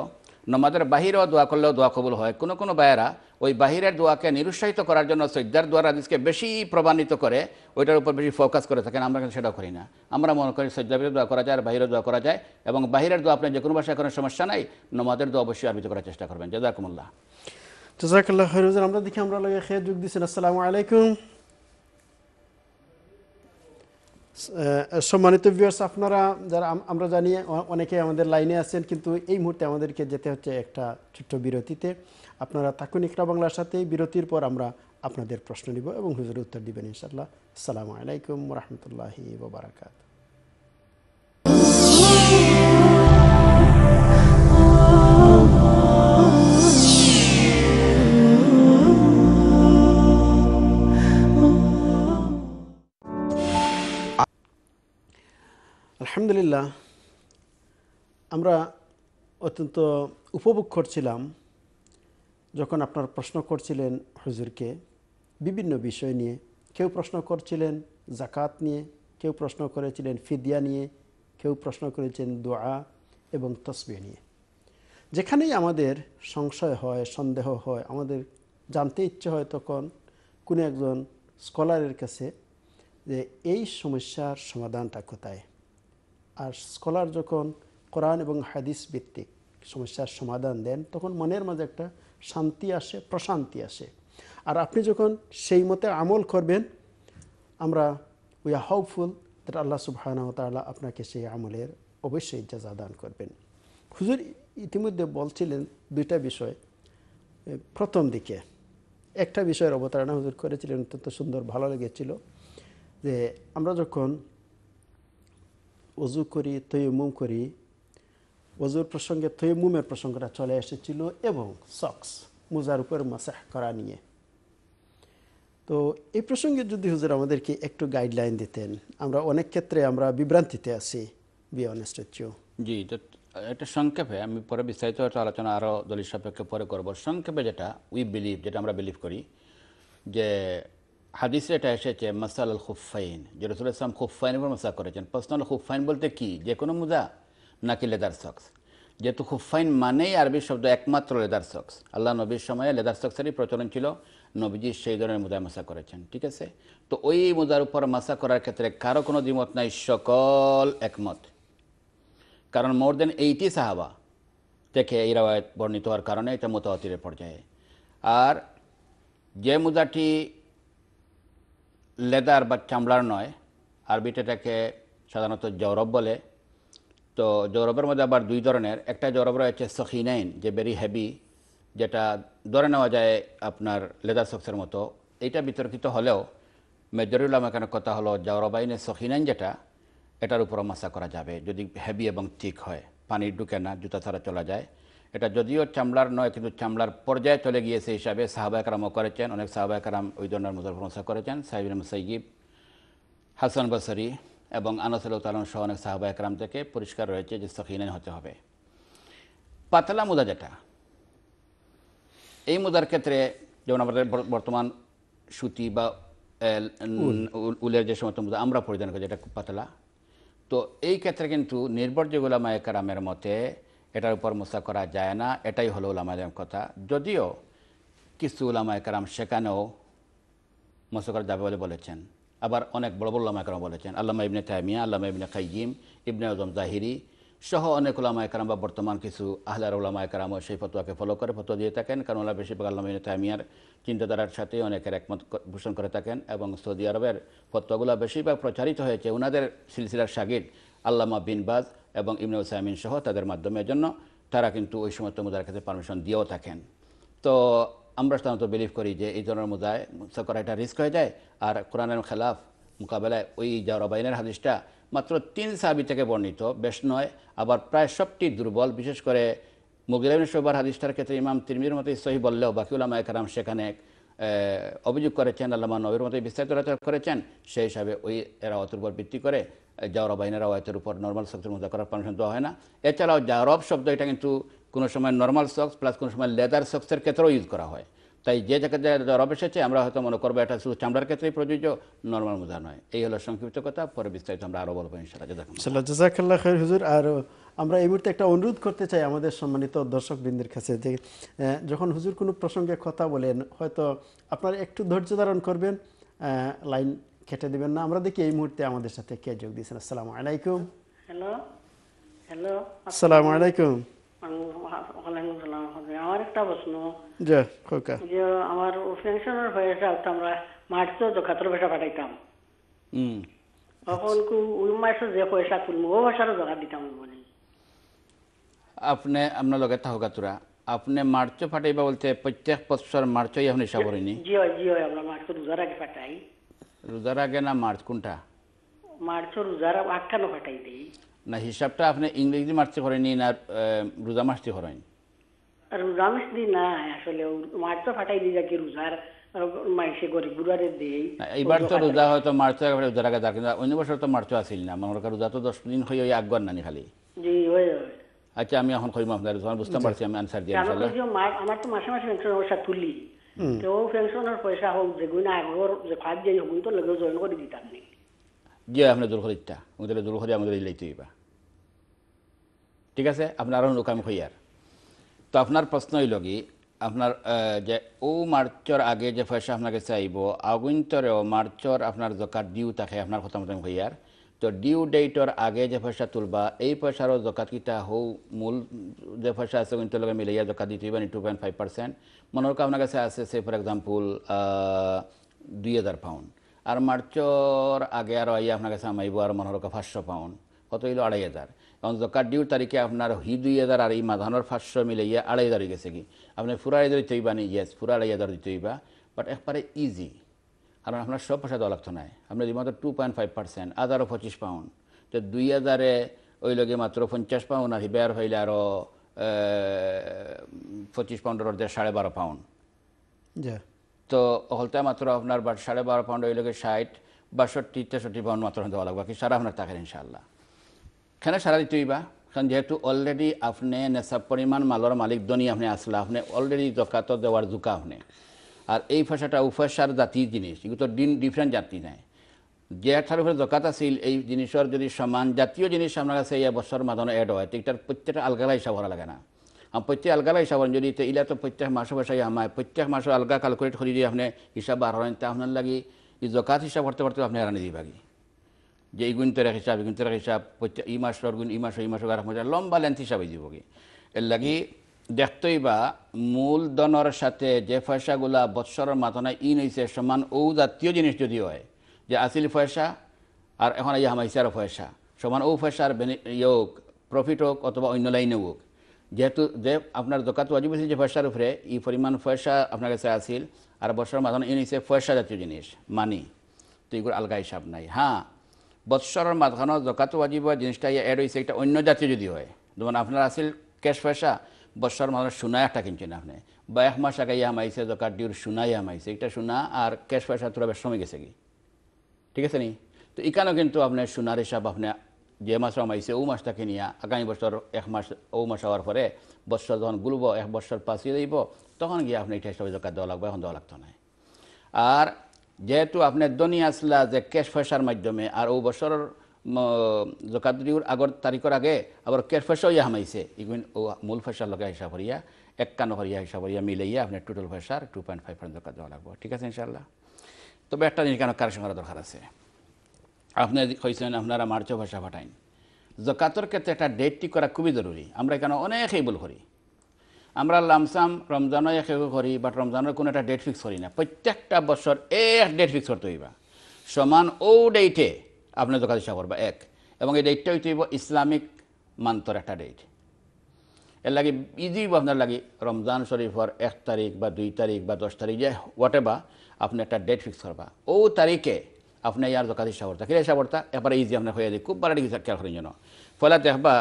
নমাজের বাহিরেও দোয়া করলেও দোয়া কবুল হয়। কোনো কোনো বায়েরা ওই বাহিরের দোয়াকে নিরুৎসাহিত করার জন্য সজ্জার দোয়ার আদিসকে বেশি প্রমাণিত করে ওইটার উপর বেশি ফোকাস করে থাকেন। আমরা কিন্তু সেটাও করি না। আমরা মনে করি ভিতরে দোয়া করা যায় আর বাহিরে দোয়া করা যায় এবং বাহিরের দোয়া আপনি যে কোনো ভাষায় কোনো সমস্যা নাই, নমাজের দোয়া অবশ্যই আরবিতে করার চেষ্টা করবেন। জাজাকুমুল্লাহ জাজাকাল্লাহ খৈরুজান আমরা দেখি আমরা লগে খেয়ে যোগ দিচ্ছেন আসসালামু আলাইকুম। সম্মানিত ভিউয়ার্স আপনারা যারা আমরা জানি অনেকে আমাদের লাইনে আছেন, কিন্তু এই মুহূর্তে আমাদেরকে যেতে হচ্ছে একটা ছোট্ট বিরতিতে। আপনারা থাকুন ইকরা বাংলার সাথে, বিরতির পর আমরা আপনাদের প্রশ্ন নিব এবং হুজুর উত্তর দিবেন ইনশাল্লাহ আসসালামু আলাইকুম রহমতুল্লাহি ওবরাকাত আলহামদুলিল্লাহ, আমরা অত্যন্ত উপভোগ করছিলাম যখন আপনার প্রশ্ন করছিলেন হুজুরকে বিভিন্ন বিষয় নিয়ে। কেউ প্রশ্ন করছিলেন জাকাত নিয়ে, কেউ প্রশ্ন করেছিলেন ফিদিয়া নিয়ে, কেউ প্রশ্ন করেছেন দোয়া এবং তসবি নিয়ে। যেখানেই আমাদের সংশয় হয়, সন্দেহ হয়, আমাদের জানতে ইচ্ছে হয় তখন কোনো একজন স্কলারের কাছে যে এই সমস্যার সমাধানটা কোথায়? আর স্কলার যখন কোরআন এবং হাদিস ভিত্তিক সমস্যার সমাধান দেন, তখন মনের মাঝে একটা শান্তি আসে, প্রশান্তি আসে। আর আপনি যখন সেই মতে আমল করবেন, আমরা উই আর হোপফুল দ্যাট আল্লাহ ওয়া তাআলা আপনাকে সেই আমলের অবশ্যই জাজা দান করবেন। হুজুর ইতিমধ্যে বলছিলেন দুইটা বিষয়। প্রথম দিকে একটা বিষয়ের অবতারণা হুজুর করেছিলেন, অত্যন্ত সুন্দর, ভালো লেগেছিল। যে আমরা যখন অজু করি তৈমুম করি। অজুর প্রসঙ্গে তৈমুমের প্রসঙ্গটা চলে এসেছিল এবং সক্স মোজার উপর মাসাহ করা নিয়ে। তো এই প্রসঙ্গে যদি হুজুর আমাদেরকে একটু গাইডলাইন দিতেন, আমরা অনেক ক্ষেত্রে আমরা বিভ্রান্তিতে আছি বি অনেস্ট জি এটা সংক্ষেপে আমি পরে বিস্তারিত একটা আলোচনা আরও দলিল সাপেক্ষে পরে করব। সংক্ষেপে যেটা উই বিলিভ যেটা আমরা বিলিভ করি, যে হাদিসে এটা এসেছে, মাসাল আল খুফাইন যে রসুল ইসলাম খুফাইনের উপর মশা করেছেন। পার্সোনাল খুফাইন বলতে কি? যে কোনো মুজা, নাকি লেদার সক্স? যেহেতু খুফাইন মানেই আরবি শব্দ একমাত্র লেদার সক্স। আল্লাহ নবীর সময়ে লেদার সক্সেরই প্রচলন ছিল। নবীজি সেই ধরনের মুজায় মশা করেছেন, ঠিক আছে? তো ওই মুজার উপর মশা করার ক্ষেত্রে কারও কোনো দ্বিমত নাই, সকল একমত। কারণ মোর দেন এইটি সাহাবা থেকে এই রাওয়ায়ত বর্ণিত হওয়ার কারণে এটা মোতাবাতিরের পর্যায়ে। আর যে মুজাটি লেদার বা চামড়ার নয়, আরবিতে সাধারণত জৌরব বলে। তো জৌরবের মধ্যে আবার দুই ধরনের, একটা জৌরব রয়েছে সখিনাইন, যে ভেরি হেভি যেটা ধরে নেওয়া যায় আপনার লেদার সক্সের মতো। এইটা বিতর্কিত হলেও মেজরিউল আমাকে কথা হলো জাওরাবাইনে সখিনাইন যেটা, এটার উপরও মাসা করা যাবে, যদি হেভি এবং ঠিক হয়। পানি ঢুকে না, জুতা ছাড়া চলা যায়। এটা যদিও চামড়ার নয় কিন্তু চামড়ার পর্যায়ে চলে গিয়েছে হিসাবে সাহাবায়করামও করেছেন অনেক সাহাবায়করাম ওই ধরনের মুজর মশা করেছেন সাহিবিন মুসাইব হাসান বসরি এবং আনসুল তালন সহ অনেক সাহাবা একরাম থেকে পরিষ্কার রয়েছে যে সখিনাইন হতে হবে। পাতলা মুদা যেটা এই মুদার ক্ষেত্রে যেমন আমাদের বর্তমান সুতি বা উলের যে সমস্ত মুদা আমরা পরিধান করি যেটা খুব পাতলা তো এই ক্ষেত্রে কিন্তু নির্ভরযোগ্য উলামায়ে কারামের মতে এটার উপর মোসা করা যায় না, এটাই হলো উলামায়ের কথা। যদিও কিছু উলামায়ে কারাম সেখানেও মোসা করা যাবে বলে বলেছেন। আবার অনেক বড় বড় উলামা একরাম বলেছেন, আল্লামা ইবনে তাহমিয়া আল্লামা ইবনে কাইয়িম ইবনে আজম জাহিরি সহ অনেক উলামা একরাম বা বর্তমান কিছু আহলার একরামও সেই ফতোয়াকে ফলো করে, ফতোয়া দিয়ে থাকেন। কারণ ওলা বেশিরভাগ আল্লাহ ইবনে তাহমিয়ার চিন্তাধারার সাথে অনেকের একমত পোষণ করে থাকেন এবং সৌদি আরবের ফতোয়াগুলো বেশিরভাগ প্রচারিত হয়েছে। ওনাদের সিলসিলার শাগিদ আল্লামা বিন বাজ এবং ইবনে উসাইমিন সহ তাদের মাধ্যমে জন্য তারা কিন্তু ওই সমস্ত মুদার ক্ষেত্রে পারমিশন দিয়েও থাকেন। তো আমরা সাধারণত বিলিভ করি যে এই ধরনের মুদায় করা এটা রিস্ক হয়ে যায় আর কোরআনের খেলাফ মোকাবেলায় ওই জাওরাবাইনের হাদিসটা মাত্র তিন সাহাবি থেকে বর্ণিত, বেশ নয়, আবার প্রায় সবটি দুর্বল। বিশেষ করে মুগিরাবিন শোবার হাদিসটার ক্ষেত্রে ইমাম তিরমির মতোই সহি বললেও বাকি উলামা একরাম সেখানে অভিযোগ করেছেন, আল্লামা নবীর মতো বিস্তারিত করেছেন। সেই হিসাবে ওই এরা অতের উপর ভিত্তি করে জাওরা বাহিনীর আওয়াতের উপর নর্মাল সক্সের মধ্যে করার পারমিশন দেওয়া হয় না। এছাড়াও জাওরব শব্দ, এটা কিন্তু কোনো সময় নর্মাল সক্স প্লাস কোনো সময় লেদার সক্সের ক্ষেত্রেও ইউজ করা হয়। তাই যে জায়গাতে জাওরব এসেছে, আমরা হয়তো মনে করব এটা শুধু চামড়ার ক্ষেত্রেই প্রযোজ্য নর্মাল মোজা নয়। এই হলো সংক্ষিপ্ত কথা, পরে বিস্তারিত আমরা আরও বলব ইনশাল্লাহ হুজুর। আর আমরা এই মুহূর্তে একটা অনুরোধ করতে চাই আমাদের সম্মানিত দর্শক বৃন্দের কাছে যে যখন হুজুর কোনো প্রসঙ্গে কথা বলেন, হয়তো আপনারা একটু ধৈর্য ধারণ করবেন লাইন কেটে দিবেন না। আমরা দেখি এই মুহূর্তে আমাদের সাথে কে যোগ দিয়েছেন। আসসালামু আলাইকুম। হ্যালো হ্যালো আসসালামু আলাইকুম। আমার একটা প্রশ্ন। যে আমার পেনশনের পয়সা তো আমরা মার্চও তো খাতর পয়সা পাঠাইতাম। হুম। তখন কু ওই মাসে যে পয়সা তুলবো ও পয়সারও জোগাড় দিতাম বলি। আপনি আপনার লগে থাকা আপনি মার্চ ফাটাইবা বলতে প্রত্যেক বছর মার্চই আপনি হিসাব করেনি জি হয় জি আমরা মার্চ রোজার আগে পাঠাই। রোজার আগে না মার্চ কোনটা মার্চ রোজার আটখানো পাঠাই দিই না হিসাবটা আপনি ইংরেজি মার্চে করেনি না রোজা মাসটি করেন রোজা মাস দিই না আসলে মার্চ ফাটাই দিই যাকে রোজার মাইসে গরিব গুড়ারে দেই এইবার তো রোজা হয়তো মার্চ রোজার আগে কিন্তু অন্য বছর তো মার্চও আসিল না মনে করেন রোজা তো দশ দিন হয়ে ওই আগবার নানি খালি জি হয় আচ্ছা আমি এখন কইম আপনার বুঝতে পারছি আমি আনসার দিয়ে আমার তো মাসে মাসে তুলি তো পেনশনের পয়সা হোক আগর যে ফাঁদ যাই হোক তো লগে জয়েন করে দিতাম নি যে আপনি দুর্ঘরিতটা ওদের দুর্ঘরি আমাদের হইবা ঠিক আছে? আপনার আমি কইয়ার তো আপনার প্রশ্ন হইল কি? আপনার যে ও মার্চর আগে যে পয়সা আপনাকে চাইব আগুন্তরেও মার্চর আপনার জকাত ডিউ থাকে আপনার কথা মতো হইয়ার তো ডিউ ডেটর আগে যে পয়সা তুলবা, এই পয়সারও জকাত কিটা হৌ, মূল যে পয়সা আছে কিন্তু মিলাইয়া জকাত দিতে হইবা টু পয়েন্ট ফাইভ পার্সেন্ট মনে হোক আপনার কাছে আছে সে ফর এক্সাম্পল দুই হাজার পাউন্ড আর মার্চর আগে আর আইয়া আপনার কাছে আমাইব আর মনে হোক পাঁচশো পাউন্ড কত হইল আড়াই হাজার এখন জকাত ডিউর তারিখে আপনার হি দুই হাজার আর এই মাধানোর পাঁচশো মিলাইয়া আড়াই হাজার হয়ে গেছে কি। আপনি ফুরা হাজার দিতে হইবা নি? ইয়েস ফুরা আড়াই হাজার দিতে হইবা বাট একবারে ইজি কারণ আপনার সব পয়সা দেওয়া লাগতো নাই। আপনি মাত্র টু পয়েন্ট ফাইভ পার্সেন্ট আদারও পঁচিশ পাউন্ড তো দুই হাজারে ওই লগে মাত্র পঞ্চাশ পাউন্ড আর হিবার হইলে আরও পঁচিশ পাউন্ডের অর্ধেক সাড়ে বারো পাউন্ড তো হলতে মাত্র আপনার বা সাড়ে বারো পাউন্ড ওই লোকের ষাট বাষট্টি তেষট্টি পাউন্ড মাত্র দেওয়া লাগবে বাকি সারা আপনার থাকেন ইনশাল্লাহ কেন সারা দিতে হইবা? কারণ যেহেতু অলরেডি আপনি নেশা পরিমাণ মালর মালিক দনি আপনি আসলে আপনি অলরেডি জকাত দেওয়ার জুকা আপনি। আর এই ভাষাটা উফাসার জাতির জিনিস, এগুলো তো ডিন ডিফারেন্ট জাতি নাই। যে একটার উপরে জকাত আছিল, এই জিনিসের যদি সমান জাতীয় জিনিস আপনার কাছে এই বছর মাধানো এড হয়, তো এটার প্রত্যেকটা আলগালা হিসাব করা লাগে না। প্রত্যেক আলগালা হিসাব যদি ইলা তো প্রত্যেক মাসে বসাই আমায়, প্রত্যেক মাসে আলগা ক্যালকুলেট করে দিয়ে আপনি হিসাব বার হলেন তা আপনার লাগি এই জকাত হিসাব করতে করতে আপনি হারানি দিবাগি যে এই গুণতের হিসাব, এই গুণতের হিসাব, প্রত্যেক এই মাসের গুণ, এই মাসে এই মাসে আর মজা লম্বা লেন্থ হিসাবে দিবগে। এর লাগি দেখতেই বা মূলধনের সাথে যে পয়সাগুলা বৎসরের মাথনায় ইন হয়েছে সমান ও জাতীয় জিনিস যদি হয়, যে আসিল পয়সা আর এখন এই হামাইসার পয়সা, সমান ও পয়সার ইয়োগ প্রফিট হোক অথবা অন্য লাইনে হোক, যেহেতু যে আপনার জকাত ওয়াজিব হয়েছে যে পয়সার উপরে, এই পরিমাণ পয়সা আপনার কাছে আসিল আর বছর মাঝখানে ইনি হচ্ছে পয়সা জাতীয় জিনিস মানি তো এগুলো আলগা হিসাব নাই। হ্যাঁ বৎসরের মাঝখানে জকাত ওয়াজিব জিনিসটা এড হয়েছে একটা অন্য জাতীয় যদি হয়, যেমন আপনার আসিল ক্যাশ পয়সা মাঝখানে সোনা একটা কিনছেন আপনি। বা এক মাস আগে ইয়া মাইছে, জকাত ডিউর সোনাই মাইছে এটা সোনা আর ক্যাশ পয়সা তোরা বেশ সময় গেছে কি? ঠিক আছে নি? তো এখানেও কিন্তু আপনার সোনার হিসাব আপনি যে মাস রমাইছে ও মাসটাকে নিয়ে আগামী বছর এক মাস, ও মাস হওয়ার পরে বছর যখন গুলব, এক বছর পাঁচিয়ে দিব, তখন গিয়ে আপনি এটা হিসাবে জকাত দেওয়া লাগবে, এখন দেওয়া লাগতো না। আর যেহেতু আপনার দনি আসলা যে ক্যাশ পয়সার মাধ্যমে, আর ও বছরের জকাত দিউর আগর তারিখের আগে আবার ক্যাশ পয়সাও ইয়া হামাইছে ইগুন ও মূল পয়সার লগে হিসাব করিয়া একান্ন করিয়া হিসাব করিয়া মিলাইয়া আপনার টোটাল পয়সার টু পয়েন্ট ফাইভ পার্সেন্ট জকাত দেওয়া লাগবে। ঠিক আছে ইনশাল্লাহ তবে একটা জিনিস কেন করা দরকার আছে? আপনি কইছেন আপনারা মার্চ ভাষা পাঠাইন। জকাতর ক্ষেত্রে একটা ডেট ঠিক করা খুবই জরুরি আমরা এখানে অনেকেই ভুল করি। আমরা লামসাম রমজানও এক করি বাট রমজানের কোনো একটা ডেট ফিক্স করি না। প্রত্যেকটা বছর এক ডেট ফিক্স করতে হইবা সমান ও ডেটে আপনি হিসাব করবা এক। এবং এই ডেটটা হইতে ইসলামিক মান্তর একটা ডেট এর লাগে ইজি আপনার লাগে রমজান শরীফর এক তারিখ বা দুই তারিখ বা দশ তারিখ, যে হোয়াট আপনি একটা ডেট ফিক্স করবা। ও তারিখে আপনি ইয়ার জকাত হিসাব করতা কিরা এবারে ইজি আপনার হয়ে যায়, খুব বাড়ি খেয়াল করেন যেন। ফলে দেখবা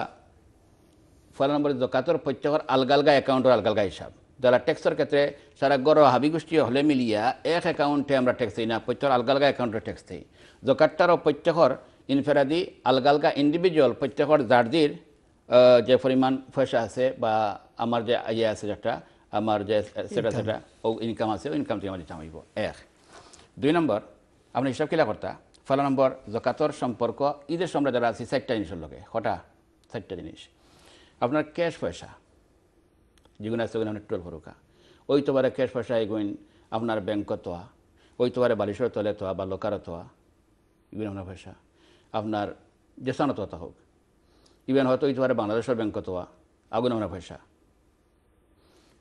ফলে নম্বর জকাতর প্রত্যেকের আলগা আলগা অ্যাকাউন্টের আলগা আলগা হিসাব। যারা ট্যাক্সের ক্ষেত্রে সারা গড় হাবি গোষ্ঠী হলে মিলিয়া এক অ্যাকাউন্টে আমরা ট্যাক্স দিই না, প্রত্যেকের আলগা আলগা অ্যাকাউন্টে ট্যাক্স দিই। জকাতটারও প্রত্যেকের ইনফেরাদি আলগা আলগা ইন্ডিভিজুয়াল প্রত্যেকের জার্জির যে পরিমাণ পয়সা আছে বা আমার যে ইয়ে আছে যেটা আমার যে সেটা সেটা ও ইনকাম আছে ও ইনকাম থেকে আমার দিতে হইব। এক। দুই নম্বর আপনি হিসাব কিলা কর্তা? ফলা নম্বর জকাতর সম্পর্ক ঈদের সময় যারা আছে চারটা জিনিসের লগে। হঠাৎ চারটা জিনিস। আপনার ক্যাশ পয়সা। যেগুলো আছে ওগুলো টোল ফরুকা ওই তোবারে ক্যাশ পয়সা এগুন আপনার ব্যাংক তোয়া ওই তোবারে বালিশের তলে তোয়া বা লোকার তোয়া এগুলো আপনার পয়সা আপনার যেসানো তোতা হোক। ইভেন হয়তো ওই তোবারে বাংলাদেশের ব্যাংক তোয়া আগুন আপনার পয়সা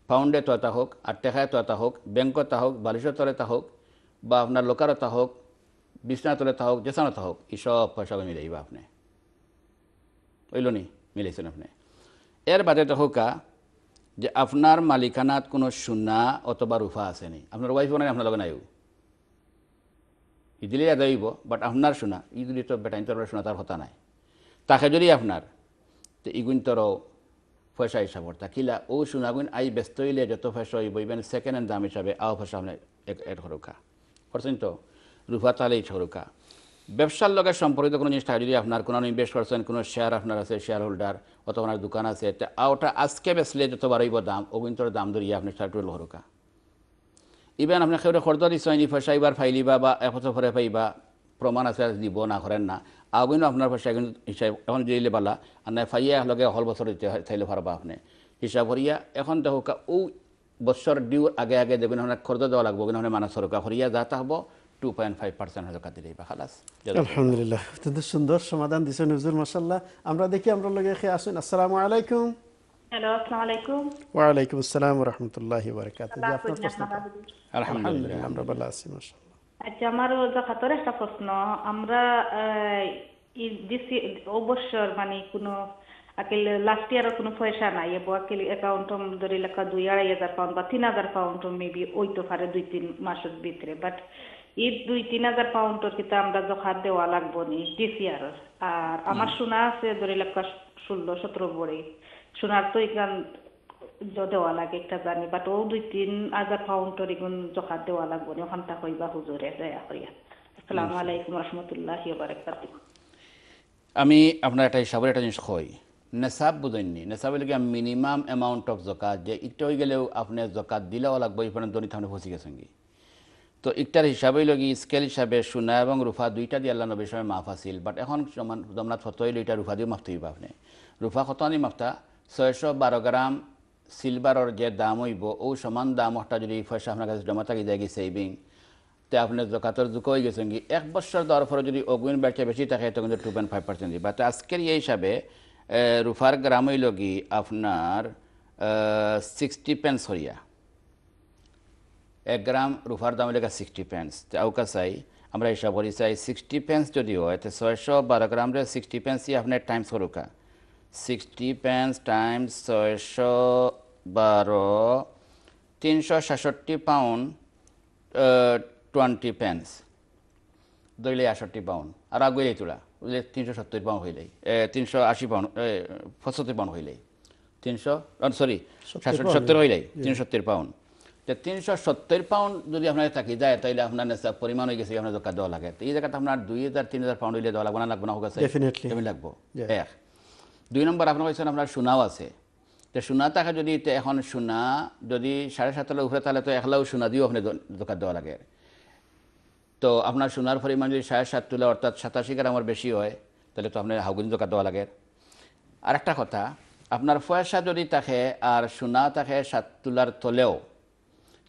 পাউন্ডে তোতা হোক, আর টেকায় তোতা হোক ব্যাংক তা হোক, বালিশের তলে তা হোক, বা আপনার লোকারও তা হোক বিছনা তলে তা হোক যেসানো তা হোক এইসব পয়সা মিলাইবা আপনি? ওইল নি? মিলাইছেন আপনি। এর বাদে তো হোকা যে আপনার মালিকানাত কোনো সোনা অথবা রুফা আসেনি আপনার ওয়াইফ নাই, আপনার লগে নাইও। ইদিলে আদাইব বাট আপনার সোনা ইগুলি তো বেটাইন তোর সোনা তার কথা নাই। তাকে যদি আপনার, তো ইগুন তোর পয়সা হিসাব করতা কিলা ও সোনাগুন আই ব্যস্ত হইলে যত পয়সা হইব ইভেন সেকেন্ড হ্যান্ড দাম হিসাবে আও পয়সা আপনার এড সরকা করছেন তো? রুফা তাহলে সরকা ব্যবসার লগে সম্পর্কিত কোনো জিনিস থাকে, যদি আপনার কোনো ইনভেস্ট করছেন কোনো শেয়ার আপনার আছে শেয়ার হোল্ডার অথবা আপনার দোকান আছে, তা ওটা আজকে বেচলে যত বাড়াইব দাম অভিন্তর দাম ধরিয়া আপনি স্টার্ট হরকা। ইভেন আপনি সেউরে খরচ দিচ্ছেন এই পয়সা এবার ফাইলিবা বা পরে পাইবা প্রমাণ আছে দিব না করেন না। আগুনও আপনার পয়সা এখন হিসাব এখন দিলে বালা আর না ফাইয়া লগে হল বছর দিতে চাইলে পারবা আপনি। হিসাব করিয়া এখন দেখো ও বছর ডিউ আগে আগে দেখবেন আপনার খরচ দেওয়া লাগবো কিন্তু মানে সরকার করিয়া যাতা হব টু পয়েন্ট ফাইভ পার্সেন্ট হাজার কাটি দিবা খালাস। আলহামদুলিল্লাহ অত্যন্ত সুন্দর সমাধান দিচ্ছেন হুজুর মাসাল্লাহ আমরা দেখি আমরা লগে খেয়ে আসুন। আসসালামু আলাইকুম। হ্যালো আসসালামু আলাইকুম। ওয়ালাইকুম আসসালাম রহমতুল্লাহ বারকাত আপনার প্রশ্ন আলহামদুলিল্লাহ। আমরা ভালো আছি মাসাল্লাহ আচ্ছা আমার জাকাতের একটা প্রশ্ন। আমরা দিছি অবসর মানে কোনো আকিল লাস্ট ইয়ারের কোনো পয়সা নাই এবার আকিল অ্যাকাউন্ট ধরে লেখা দুই আড়াই হাজার পাউন্ড বা তিন হাজার পাউন্ড মেবি ওইতে পারে দুই তিন মাসের ভিতরে। বাট এই দুই তিন হাজার পাউন্ডের কিন্তু আমরা জখাত দেওয়া লাগবো নি দিস ইয়ারের আর আমার শোনা আছে ধরে লেখা ষোলো সতেরো বড়ি শোনার তো এখান য- দেওয়া লাগে একটা জানি বাট ও দুই তিন হাজার পাউন্ডের এগুন জখাত দেওয়া লাগবো নি ওখানটা কইবা হুজুরে দয়া করিয়া আসসালামু আলাইকুম রহমতুল্লাহি বারাকাতুহু আমি আপনার একটা হিসাবের একটা জিনিস কই নেশাব বুঝেননি নেশাবের লাগে মিনিমাম অ্যামাউন্ট অফ জকাত যে একটু হয়ে গেলেও আপনি জকাত দিলেও লাগবে এখানে দনিত আপনি ফসি গেছেন কি তো একটার হিসাবে লগি স্কেল হিসাবে সোনা এবং রুফা দুইটা দিয়ে আল্লাহ নবীর সময় মাফ আছিল বাট এখন জমনাথ ফত হইলে এটা রুফা দিয়ে মাফতে হইবা আপনি। রুফা কত আনি মাফতা ছয়শো বারো গ্রাম সিলভারের যে দাম হইব, ও সমান দাম একটা যদি পয়সা আপনার কাছে জমা থাকি যায় সেভিং তে আপনি জকাতর যুগ হয়ে গেছেন কি, এক বছর দেওয়ার পরে যদি অগুন ব্যবসা বেশি থাকে, তখন টু পয়েন্ট ফাইভ পার্সেন্ট দিবা। তো আজকের এই হিসাবে রুফার গ্রাম হইল কি, আপনার সিক্সটি পেন্স হরিয়া। এক গ্রাম রুফার দাম লেখা সিক্সটি পেন্স তো আউকা চাই, আমরা হিসাব করি, চাই সিক্সটি পেন্স যদি হয়, তো ছয়শো বারো গ্রাম সিক্সটি পেন্সই আপনার টাইমস করুকা সিক্সটি পেন্স টাইমস ছয়শো বারো তিনশো সাতষট্টি পাউন্ড টোয়েন্টি পেন্স দইলে আষট্টি পাউন্ড আর আগুয়েই তোলা। বুঝলে? তিনশো সত্তর পাউন্ড হইলেই। তিনশো আশি পাউন্ড পঁচাত্তর পাউন্ড হইলেই। তিনশো সরি সত্তর হইলেই। তিনশো সত্তর পাউন্ড তো তিনশো সত্তর পাউন্ড যদি আপনার থাকি যায় তাহলে আপনার পরিমাণ হয়ে গেছে আপনার দোকান দেওয়া লাগে। এই জায়গাতে আপনার দুই হাজার তিন হাজার পাউন্ড হইলে দেওয়া লাগবে না? লাগবে না? হোক আছে। লাগবো. এক। দুই নম্বর আপনার হয়েছেন আপনার সোনাও আছে। তো সোনা টাকা যদি এখন সোনা যদি সাড়ে সাত হাজার উপরে তাহলে তো একলাও সোনা দিয়েও আপনি দোকান দেওয়া লাগে। তো আপনার সোনার পরিমাণ যদি সাড়ে সাত তুলা অর্থাৎ সাতাশি গ্রামের বেশি হয়, তাহলে তো আপনার হাউগুনি দোকান দেওয়া লাগে। আর একটা কথা আপনার পয়সা যদি থাকে আর সোনা থাকে সাত তুলার তলেও,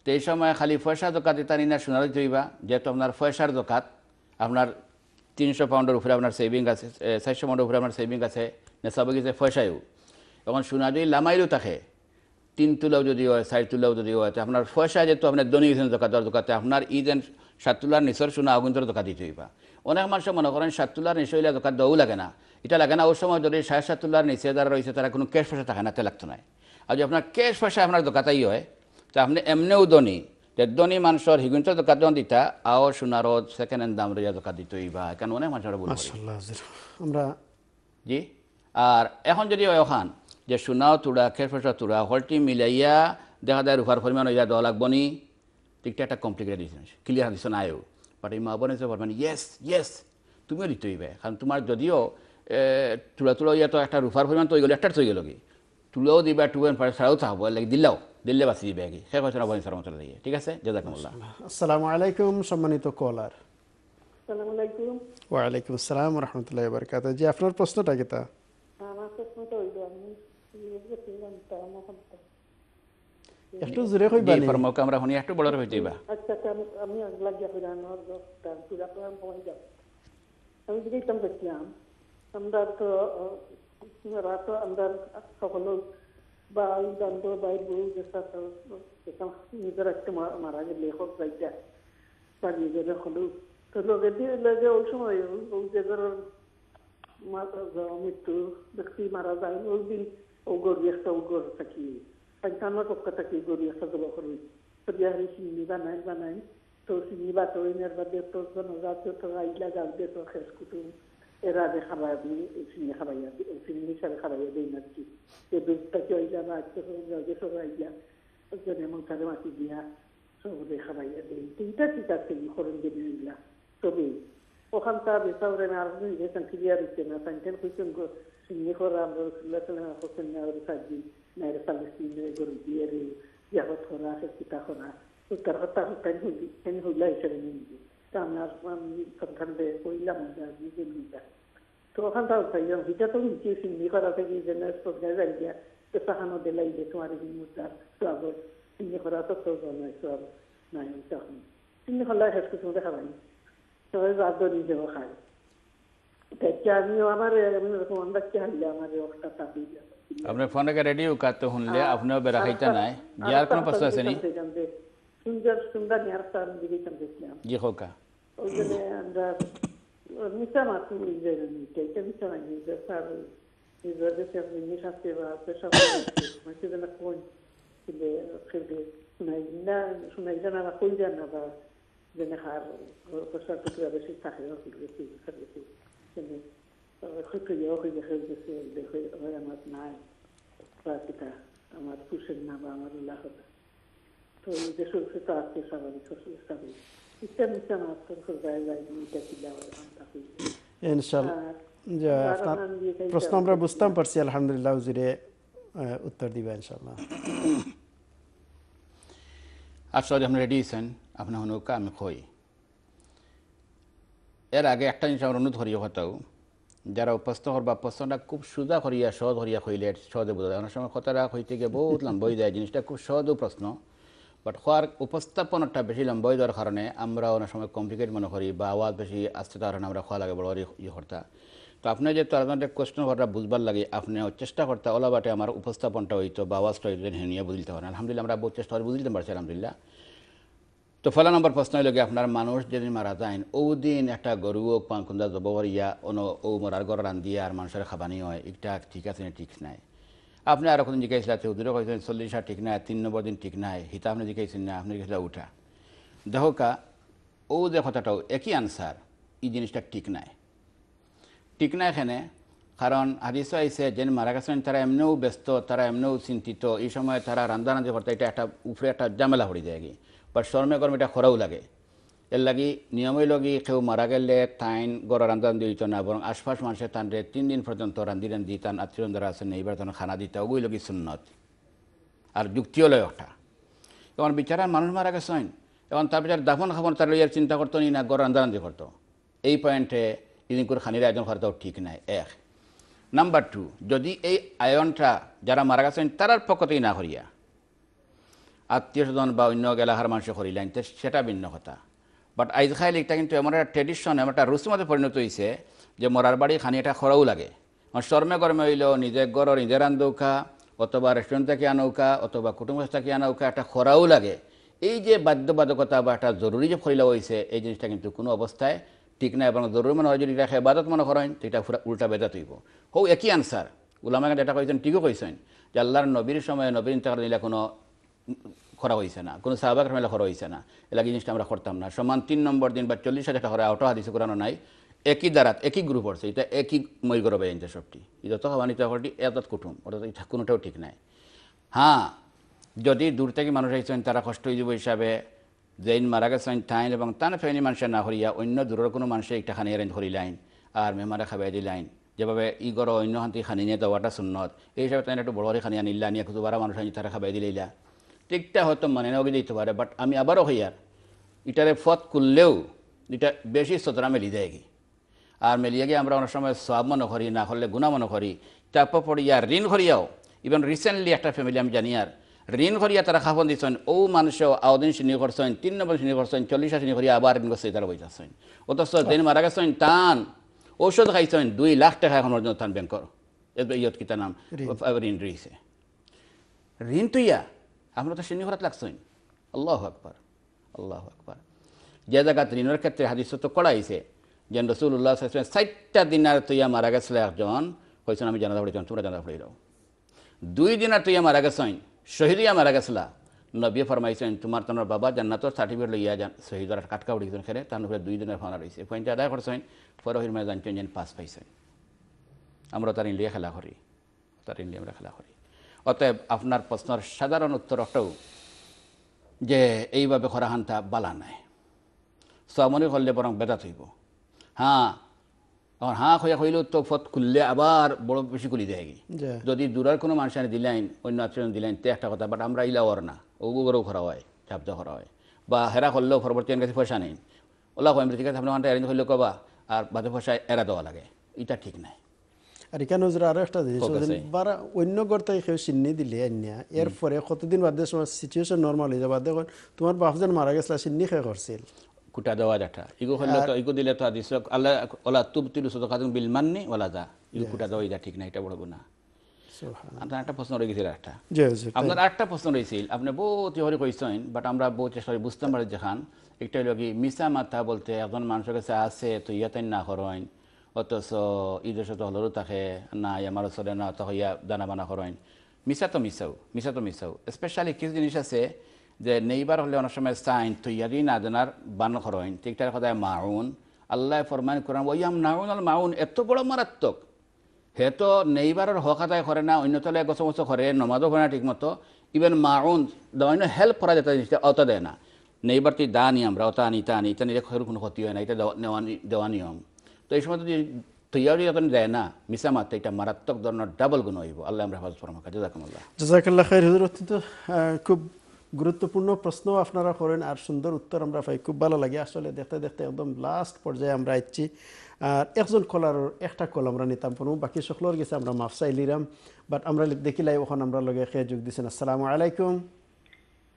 তো এই সময় খালি পয়সা দোকান দিতে না সোনার দিতে হইবা যেহেতু আপনার পয়সার দোকান আপনার তিনশো পাউন্ডের উপরে আপনার সেভিং আছে চারশো পাউন্ডের উপরে আপনার সেভিং আছে নেশাবে গেছে পয়সায়ও এখন সোনা যদি লামাইলেও থাকে তিন তুলাও যদি হয় চার তুলাও যদি হয় তো আপনার পয়সা যেহেতু আপনার দনি দোকানদার দোকাতে আপনার ই যেন সাত তুলার নিচর সোনা আগুন্তর দোকান দিতে হইবা। অনেক মানুষ মনে করেন সাত তুলার নিচে হইলে দোকান দেওয়াও লাগে না। এটা লাগে না ওই সময় যদি সাড়ে সাত তুলার নিচে যারা রয়েছে তারা কোনো ক্যাশ পয়সা থাকে না তে লাগতো না। আর যদি আপনার ক্যাশ পয়সা আপনার দোকাতাই হয় তো আপনি এমনিও দনি। দনি মানুষের হিগুন্তর দোকান দন দিতা আও সোনার সেকেন্ড হ্যান্ড দাম রইয়া দোকান দিতে হইবা এখানে অনেক মানুষের বলব আমরা জি? আর এখন যদি ওখান যে সোনাও তুড়া খেরফেসা তুড়া হলটি মিলাইয়া দেখা যায় রুফার পরিমাণ হইয়া দেওয়া লাগবো নি ঠিকটা একটা কমপ্লিকেটেড দিচ্ছেন ক্লিয়ার দিচ্ছেন আয়ও বাট এই মা বোনে যে বলবেন ইয়েস ইয়েস তুমিও দিতে হইবে কারণ তোমার যদিও তুলা তুলা ইয়া তো একটা রুফার পরিমাণ তৈরি গেলো একটা তৈরি গেল কি? তুলাও দিবা টু এন পারে ছাড়াও থাকব লাগে দিল্লাও দিল্লে বাঁচি দিবে কি? সে কথা বলেন স্যার মতো লাগে। ঠিক আছে? জাজাকুমুল্লাহ। আসসালামু আলাইকুম সম্মানিত কলার আসসালামু আলাইকুম। ওয়ালাইকুম আসসালাম রহমতুল্লাহ বরকাত জি আপনার প্রশ্নটা কি তা? আমার প্রশ্নটা হইল আমি বিয়ে করছিলাম তা আমার কথা। একটু জোরে কইবা নি ফর্মকে আমরা শুনি একটু বড় হইতে হইবা আচ্ছা আচ্ছা, আমি আমি লাগিয়া ফিরে আনোয়ার দশটা পুরা প্রাণ পৌঁছে যাব আমি যেতাম দেখলাম আমরা তো রাত আমরা সকল বা এই দণ্ড বাইর বউ যেটা নিজের একটা মারা গেলে লেখক যাইতা পালিয়ে গেলে হলো তো লগে দিয়ে লগে ওই সময় ওই- যে ধরো মৃত্যু ব্যক্তি মারা যায় ওই দিন ও গড়ি একটা ও গড় থাকি পঞ্চান্ন পক্ষ থাকি গড়ি একটা জল করি তো দিয়া হলে চিনি বানাই বানাই তো চিনি বাতো এনার বাদে তো জনজাত তো আইলা গাছ দিয়ে তো শেষ কুটুম এরা যে খাবার চিনি খাবাইয়া চিনি হিসাবে খাবাইয়া দেই না কি যে দুধটাকে আইলা বা আজকে যে সব আইলা জনে মনসারে মাটি দিয়া সবরে খাবাইয়া দেই তিনটা ঠিক আছে খরচ দিয়ে দিলা তবে ওখানকার রেস্টুরেন্ট আর যেখান ক্লিয়ার হচ্ছে না সাইন্টেন হইছেন গো সিঙ্গি করা আমরা সুলাতনা হোসেন না আর সাজি নাইরে সালিসিনে গরু দিয়ে রে ইয়াবত করা সে কিতা করা উত্তর হতা হতাই হইলি হেন হইলা হিসেবে নিয়ে তা আমার আমি সন্ধান দে কইলাম না নিজে নিজে তো ওখান থেকে চাইলাম হিটা তো নিচে সিঙ্গি করা থেকে যেন সজ্ঞা যাই গিয়া তো সাহানো দিলাই যে তোমার এই মুদ্রার সব সিঙ্গি করা তো সব নাই সব নাই তখন সিঙ্গি করা শেষ কিছু দেখা পাই সবাই রাধনি দেব খায় তাই আমিও আমার এমন এরকম আমরা কি হারিয়ে আমার একটা তাপি আপনার ফোন রেখে রেডি কাতে শুনলে আপনিও বেড়া খাইতে নাই যার কোনো প্রশ্ন আছে নি সুন্দর সুন্দর নিয়ার স্থান দিকে দেখলাম জি হোকা ওই জন্য আমরা মিশা মাছ নিজের নিতে এটা মিশা মাছ নিজের স্যার নিজের দেশে জিনিস আছে বা পেশা মাঝে যেন কোন কিন্তু খেলে শুনাই না শুনাই জানা বা কই জানা বা যেনে খার পেশার টুকরা বেশি থাকে বেশি হয়ে গেছে দেখে হয় আমার নাই বা কিতা আমার পুষের না বা আমার উল্লাহ তো এই যে সুরক্ষিত আছে স্বাভাবিক স্বাভাবিক ইচ্ছা মিশা মাছ করে যায় যায় এটা তাকে ইনশাল্লাহ প্রশ্ন আমরা বুঝতাম পারছি আলহামদুলিল্লাহ হুজুরে উত্তর দিবা ইনশাল্লাহ আচ্ছা আপনি রেডি হয়েছেন আপনার হনুকা আমি কই এর আগে একটা জিনিস আমার অনুরোধ হতাও যারা উপস্থ হর বা প্রশ্নটা খুব সুদা করিয়া, সহজ করিয়া কইলে সহজে বোঝা যায়। অনেক সময় কথাটা হইতে গিয়ে বহুত লম্বা হয়ে যায়, জিনিসটা খুব সহজ প্রশ্ন। বাট হওয়ার উপস্থাপনটা বেশি লম্বা হয়ে যাওয়ার কারণে আমরা অনেক সময় কমপ্লিকেট মনে করি বা আওয়াজ বেশি আসতে তার কারণে আমরা খোয়া লাগে, বড় ইয়ে করতা তো আপনি যেহেতু আপনাদের কোশ্চেন করাটা বুঝবার লাগে আপনি চেষ্টা করতে ওলা বাটে আমার উপস্থাপনটা হইতো বা আওয়াজটা হইতো হেনিয়ে বুঝতে পারেন। আলহামদুলিল্লাহ, আমরা বহুত চেষ্টা করে বুঝতে পারছি, আলহামদুলিল্লাহ। তো ফলা নম্বর প্রশ্ন হইল গিয়ে আপনার মানুষ যেদিন মারা যায় ও দিন একটা গরু পাঙ্কুন্দা জব করিয়া অন ও মরার ঘর রান্ধিয়া আর মানুষের খাবানি হয়। এটা ঠিক আছে ঠিক নাই? আপনি আর কোন জিজ্ঞাসা চৌধুরী কইছেন চল্লিশ ঠিক নাই, তিন নম্বর দিন ঠিক নাই। হিতা আপনি জিজ্ঞাসেন না, আপনি জিজ্ঞাসা উঠা। দেখোকা ও যে কথাটাও একই আনসার, এই জিনিসটা ঠিক নাই। ঠিক নাই এখানে কারণ হাদিস আইসে যেন মারা গেছেন তারা এমনিও ব্যস্ত, তারা এমনিও চিন্তিত। এই সময় তারা রান্দারান্দি করতে এটা একটা উপরে একটা জামেলা হয়ে যায় কি বাট শর্মে গরম এটা খরাও লাগে। এর লাগি নিয়মই লগি কেউ মারা গেলে তাইন গড় রান্দারান্দি হইত না, বরং আশপাশ মানুষের তানরে তিন দিন পর্যন্ত রান্ধি রান্ধি তান আত্মীয় যারা আছেন, এইবার তখন খানা দিতে, ওগুই লগি সুন্নত। আর যুক্তিও লয় ওঠা এখন বিচারার মানুষ মারা গেছেন এখন তার বিচার দাফন খাবন তার লইয়ার চিন্তা করতো নি না, গড় রান্দারান্দি করতো। এই পয়েন্টে ইদিন করে খানির আয়োজন করাটাও ঠিক নাই, এক। নাম্বার টু যদি এই আয়নটা যারা মারা গেছেন তারার পক্ষতেই না করিয়া। আত্মীয় স্বজন বা অন্য এলাকার মানুষ করিলেন সেটা ভিন্ন কথা। বাট আইজ খাইলে এটা কিন্তু এমন একটা ট্রেডিশন এমন একটা মধ্যে পরিণত হয়েছে যে মরার বাড়ি খানি এটা খরাও লাগে। শর্মে গরমে হইল, নিজে গড় নিজে রান্ধৌকা অথবা রেস্টুরেন্ট থেকে আনৌকা, অথবা কুটুম্ব থেকে আনৌকা, একটা খরাও লাগে। এই যে বাধ্যবাধকতা বা একটা জরুরি যে ফরিলা হয়েছে এই জিনিসটা কিন্তু কোনো অবস্থায় ঠিক না এবং জরুরি মনে হয় যদি এটা হেবাদত মনে করেন, তো এটা উল্টা বেদাত হইব। হৌ একই আনসার উলামাকে এটা কইছেন, ঠিকও কইছেন যে আল্লাহর নবীর সময় নবীর ইন্তেকাল দিলে কোনো করা হয়েছে না। কোনো সাহাবাক মেলা করা হয়েছে না। এলা জিনিসটা আমরা করতাম না। সমান তিন নম্বর দিন বা চল্লিশ হাজার টাকা করে আউট হাদিসে করানো নাই। একই দ্বারাত, একই গ্রুপ পড়ছে। এটা একই মই গরবে আনছে সবটি। এটা তো খাবানি তখনটি এত কুটুম। এটা কোনোটাও ঠিক নাই। হ্যাঁ যদি দূর থেকে মানুষ আইছেন তারা কষ্ট হয়ে যাব হিসাবে। যেইন মারা গেছেন তাইন এবং তান ফেনি মানুষের না হরিয়া অন্য দূরের কোনো মানুষে একটা খানি এরেঞ্জ করিলাইন আর মেমারা খাবাই দিলাইন যেভাবে ই গর অন্য হান্তি খানি নিয়ে দেওয়াটা সুন্নত। এই হিসাবে তাই একটু বড় করে খানি আনিলা, নিয়ে দুবারা মানুষ আনি তারা খাবাই দিলাইলা। ঠিকটা হয়তো মানে নাও দিতে পারে বাট আমি আবারও হইয়ার এটারে ফত করলেও এটা বেশি সতরা মেলি দেয় কি। আর মেলিয়ে গিয়ে আমরা অনেক সময় সব মনে করি না হলে গুণা মনে করি। তারপর পড়িয়া ঋণ করিয়াও ইভেন রিসেন্টলি একটা ফ্যামিলি আমি জানি আর ঋণ করিয়া তারা খাবন দিচ্ছেন ও মানুষও আউদিন শ্রেণি করছেন তিন নম্বর শ্রেণি করছেন চল্লিশ শ্রেণি করিয়া আবার ঋণ করছে তারা বইতেছেন অথচ দিন মারা গেছেন টান ঔষধ খাইছেন দুই লাখ টাকা এখন পর্যন্ত তান ব্যাংকর ইয়ত কিতা নাম? ঋণ। রয়েছে। ঋণ তুইয়া আমরা তো শ্রেণি করাত লাগছেন আল্লাহ আকবর আল্লাহ আকবর। যে জায়গাত ঋণের ক্ষেত্রে হাদিস তো করাইছে যে রসুল্লাহ ষাটটা দিনার তুইয়া মারা গেছিল একজন, কইছেন আমি জানাজা পড়িতাম তোমরা জানাজা পড়ি দুই দিনার তুইয়া মারা গেছেন, শহীদিয়া মারা গেছিলা। নবী ফরমাইছেন, তোমার তোমার বাবা জান্নাতর সার্টিফিকেট লইয়া যান শহীদরা কাটকা উঠিছেন খেলে তার দুই দিনের ফানা রয়েছে পয়েন্ট আদায় করছেন, ফরহির মায় জানছেন যেন পাস পাইছেন। আমরা তার ইন্ডিয়া খেলা করি, তার ইন্ডিয়া আমরা খেলা করি। অতএব আপনার প্রশ্নের সাধারণ উত্তর একটাও যে এইভাবে খরাহানটা বালা নাই। সামনে করলে বরং বেদাত হইব। হ্যাঁ এখন হাঁ হইয়া হইলেও তো ফত খুললে আবার বড় বেশি খুলি দেয় যদি দূরের কোনো মানুষ আনি দিলেন অন্য আত্মীয় দিলেন তে একটা কথা বাট আমরা ইলাওয়ার না। ওগুলোও করা হয় চাপদা করা হয়। বা হেরা করলেও পরবর্তী কাছে পয়সা নেই। ওলা কয় ঠিক আছে আপনার অ্যারেঞ্জ হইলে কবা? আর বাদে পয়সা এরা দেওয়া লাগে। এটা ঠিক নাই। আরও একটা জিনিস হোক অন্য গড়তে কেউ চিন্নি দিলে আনিয়া এরপরে কতদিন বাদে সময় সিচুয়েশন নর্মাল হয়ে যাবে। দেখুন তোমার বাপজন মারা গেছিল চিন্নি খেয়ে করছিল? কুটা দেওয়া যাটা। ইগো হইলে তো ইগো দিলে তো আদিস আল্লাহ ওলা তুব তিলু সদকাতুম বিল মাননি ওলা যা। ইগো কুটা দেওয়া এটা ঠিক না এটা বড় গুণা আপনার একটা প্রশ্ন রয়ে গেছিল একটা। আপনার একটা প্রশ্ন রয়েছিল আপনি বহুত হরে কইছেন বাট আমরা বহুত চেষ্টা করি বুঝতে পারি যেখান একটা হলো কি মিসা মাথা বলতে একজন মানুষের কাছে আছে তো ইয়াতে না করেন অথচ ঈদের সাথে হলরও থাকে না আমার চলে না, তো ইয়া দানা বানা করেন মিসা তো মিসাও মিসা তো মিসাও স্পেশালি কিছু জিনিস আছে যে নেইবার হলে অনেক সময় সাইন তো ইয়ারি না জানার বান করেন ঠিকঠাক কথা মাউন, আল্লাহ ফরমান করেন ওয়াম নাউন আল মাউন এত বড় মারাত্মক। হে তো নেইবারের হক আদায় করে না অন্যতলে গছ গছ করে, নমাজও করে না ঠিকমতো। ইভেন মাউন অন্য হেল্প করা যেতে জিনিসটা অত দেয় না। নেইবার তুই দা নি আমরা অত আনি তা আনি খয়ের কোনো ক্ষতি হয় না, এটা দেওয়া নিয়ম। তো এই সময় যদি তৈয়ারি দেয় না মিশা মাত্র এটা মারাত্মক ধরনের ডাবল গুণ হইব। আল্লাহ আমরা হেফাজত ফরমাকা জাজাকুমুল্লাহ। জাজাকাল্লাহ খাইর। হুজুর অত্যন্ত খুব গুরুত্বপূর্ণ প্রশ্ন আপনারা করেন আর সুন্দর উত্তর আমরা পাই। খুব ভালো লাগে। আসলে দেখতে দেখতে একদম লাস্ট পর্যায়ে আমরা আইছি আর একজন কলার একটা কল আমরা নিতাম পারব বাকি সকলের গেছে আমরা মাফ চাইলিরাম বাট আমরা দেখিলাই ওখান আমরা লগে খেয়ে যোগ দিছেন। আসসালামু আলাইকুম।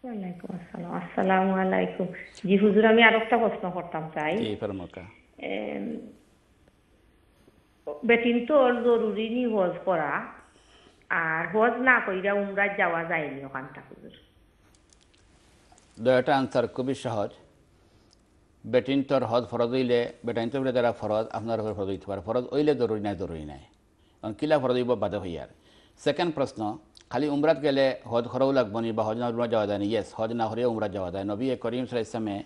ওয়ালাইকুম আসসালাম। আসসালামু আলাইকুম। জি হুজুর আমি আর একটা প্রশ্ন করতাম চাই। এই ফরমাকা এম, বেটিন তো ওর জরুরি নি হজ করা আর হজ না কইরা উমরা যাওয়া যায়নি ওখানটা হুজুর দয়াটা আনসার খুবই সহজ। বেটিন তোর হদ ফরজ হইলে বেটাইন তোর যারা ফরজ আপনার উপর ফরজ হইতে পারে ফরজ হইলে জরুরি নাই জরুরি নাই। কারণ কিলা ফরজ হইব বাদে হইয়ার সেকেন্ড প্রশ্ন খালি উমরাত গেলে হজ খরও লাগবো নি বা হজ না উমরা যাওয়া যায় না? ইয়েস হজ না হরে উমরা যাওয়া যায়। নবী করিম সাল ইসলামে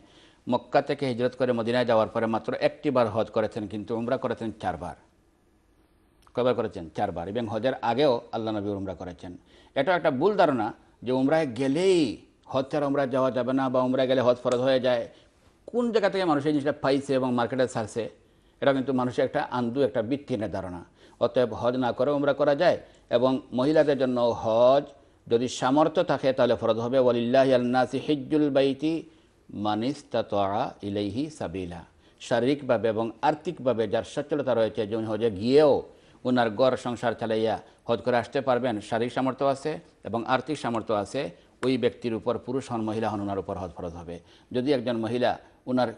মক্কা থেকে হিজরত করে মদিনায় যাওয়ার পরে মাত্র একটি বার হজ করেছেন কিন্তু উমরা করেছেন চারবার কয়বার করেছেন চারবার এবং হজের আগেও আল্লাহ নবী উমরা করেছেন। এটা একটা ভুল ধারণা যে উমরায় গেলেই হজ ছাড়া উমরা যাওয়া যাবে না বা উমরা গেলে হজ ফরজ হয়ে যায়। কোন জায়গা থেকে মানুষ এই জিনিসটা পাইছে এবং মার্কেটে ছাড়ছে এটা কিন্তু মানুষের একটা আন্দু, একটা বিচ্ছিন্ন ধারণা। অতএব হজ না করে উমরা করা যায় এবং মহিলাদের জন্য হজ যদি সামর্থ্য থাকে তাহলে ফরজ হবে। ওয়ালিল্লাহ আল্নাসি হিজ্জুল বাইতি মানিস্তাতআ ইলাইহি সাবিলা। শারীরিকভাবে এবং আর্থিকভাবে যার সচ্ছলতা রয়েছে যে উনি হজে গিয়েও ওনার গড় সংসার চালাইয়া হজ করে আসতে পারবেন, শারীরিক সামর্থ্য আছে এবং আর্থিক সামর্থ্য আছে, ওই ব্যক্তির উপর পুরুষ হন, মহিলা হন ওনার উপর হজ ফরজ হবে। যদি একজন মহিলা ওনার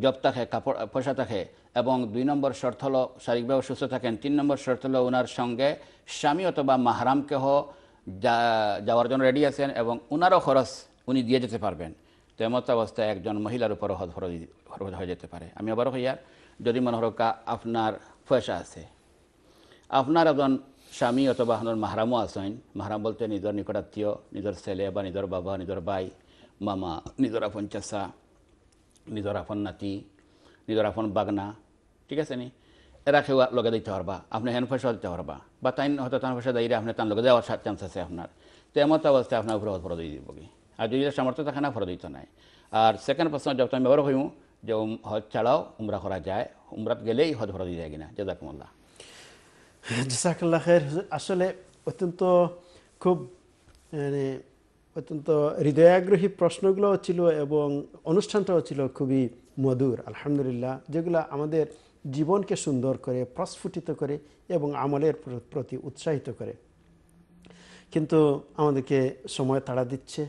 জব থাকে কাপড়, পয়সা থাকে এবং দুই নম্বর শর্ত হলো শারীরিকভাবে সুস্থ থাকেন, তিন নম্বর শর্ত হলো ওনার সঙ্গে স্বামী অথবা মাহারামকেহ যা- যাওয়ার জন্য রেডি আছেন এবং ওনারও খরচ উনি দিয়ে যেতে পারবেন। তো এমত অবস্থায় একজন মহিলার উপর হজ ফরজ হয়ে যেতে পারে। আমি আবারও হইয়ার যদি মনে হরকা আপনার পয়সা আছে আপনার একজন স্বামী অথবা আপনার মাহারামও আছেন। মাহারাম বলতে নিজের নিকটাত্মীয় নিজের ছেলে বা নিজের বাবা নিজের ভাই, মামা নিজের আপন চাচা নিজের আপন নাতি নিজের আপন বাগনা, ঠিক আছে নি? এরা কেউ লগে দিতে পারবা আপনি হ্যান্ড পয়সা দিতে পারবা বা তাই হয়তো তার পয়সা দিয়ে আপনি তার লগে দেওয়ার চান্স আছে আপনার তো এমত অবস্থায় আপনার উপরে ফরদ দিয়ে দিব কি আর যদি সামর্থ্য থাকে না ফরদ দিতে নাই। আর সেকেন্ড প্রশ্ন যখন আমি ব্যবহার হইমু যে হজ ছাড়াও উমরা করা যায়। উমরাত গেলেই হজ ফরদ দিয়ে যায় কিনা জাজাকুমুল্লাহ। জাসাকাল্লাহ খের আসলে অত্যন্ত খুব মানে অত্যন্ত হৃদয়াগ্রহী প্রশ্নগুলো ছিল এবং অনুষ্ঠানটাও ছিল খুবই মধুর, আলহামদুলিল্লাহ। যেগুলো আমাদের জীবনকে সুন্দর করে, প্রস্ফুটিত করে এবং আমলের প্রতি উৎসাহিত করে। কিন্তু আমাদেরকে সময় তাড়া দিচ্ছে।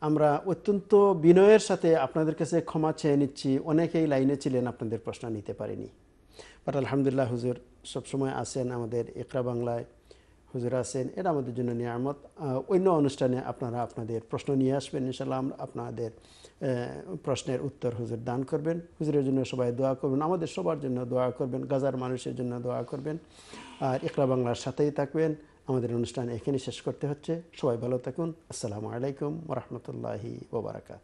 আমরা অত্যন্ত বিনয়ের সাথে আপনাদের কাছে ক্ষমা চেয়ে নিচ্ছি। অনেকেই লাইনে ছিলেন, আপনাদের প্রশ্ন নিতে পারিনি। বাট আলহামদুলিল্লাহ, হুজুর সবসময় আসেন আমাদের একরা বাংলায়। হুজুর আছেন এটা আমাদের জন্য নিয়ামত। অন্য অনুষ্ঠানে আপনারা আপনাদের প্রশ্ন নিয়ে আসবেন ইনশাল্লাহ আপনাদের প্রশ্নের উত্তর হুজুর দান করবেন। হুজুরের জন্য সবাই দোয়া করবেন, আমাদের সবার জন্য দোয়া করবেন, গাজার মানুষের জন্য দোয়া করবেন। আর একরা বাংলার সাথেই থাকবেন। আমাদের অনুষ্ঠান এখানে শেষ করতে হচ্ছে। সবাই ভালো থাকুন। আসসালামু আলাইকুম রহমতুল্লাহি ওবরাকাত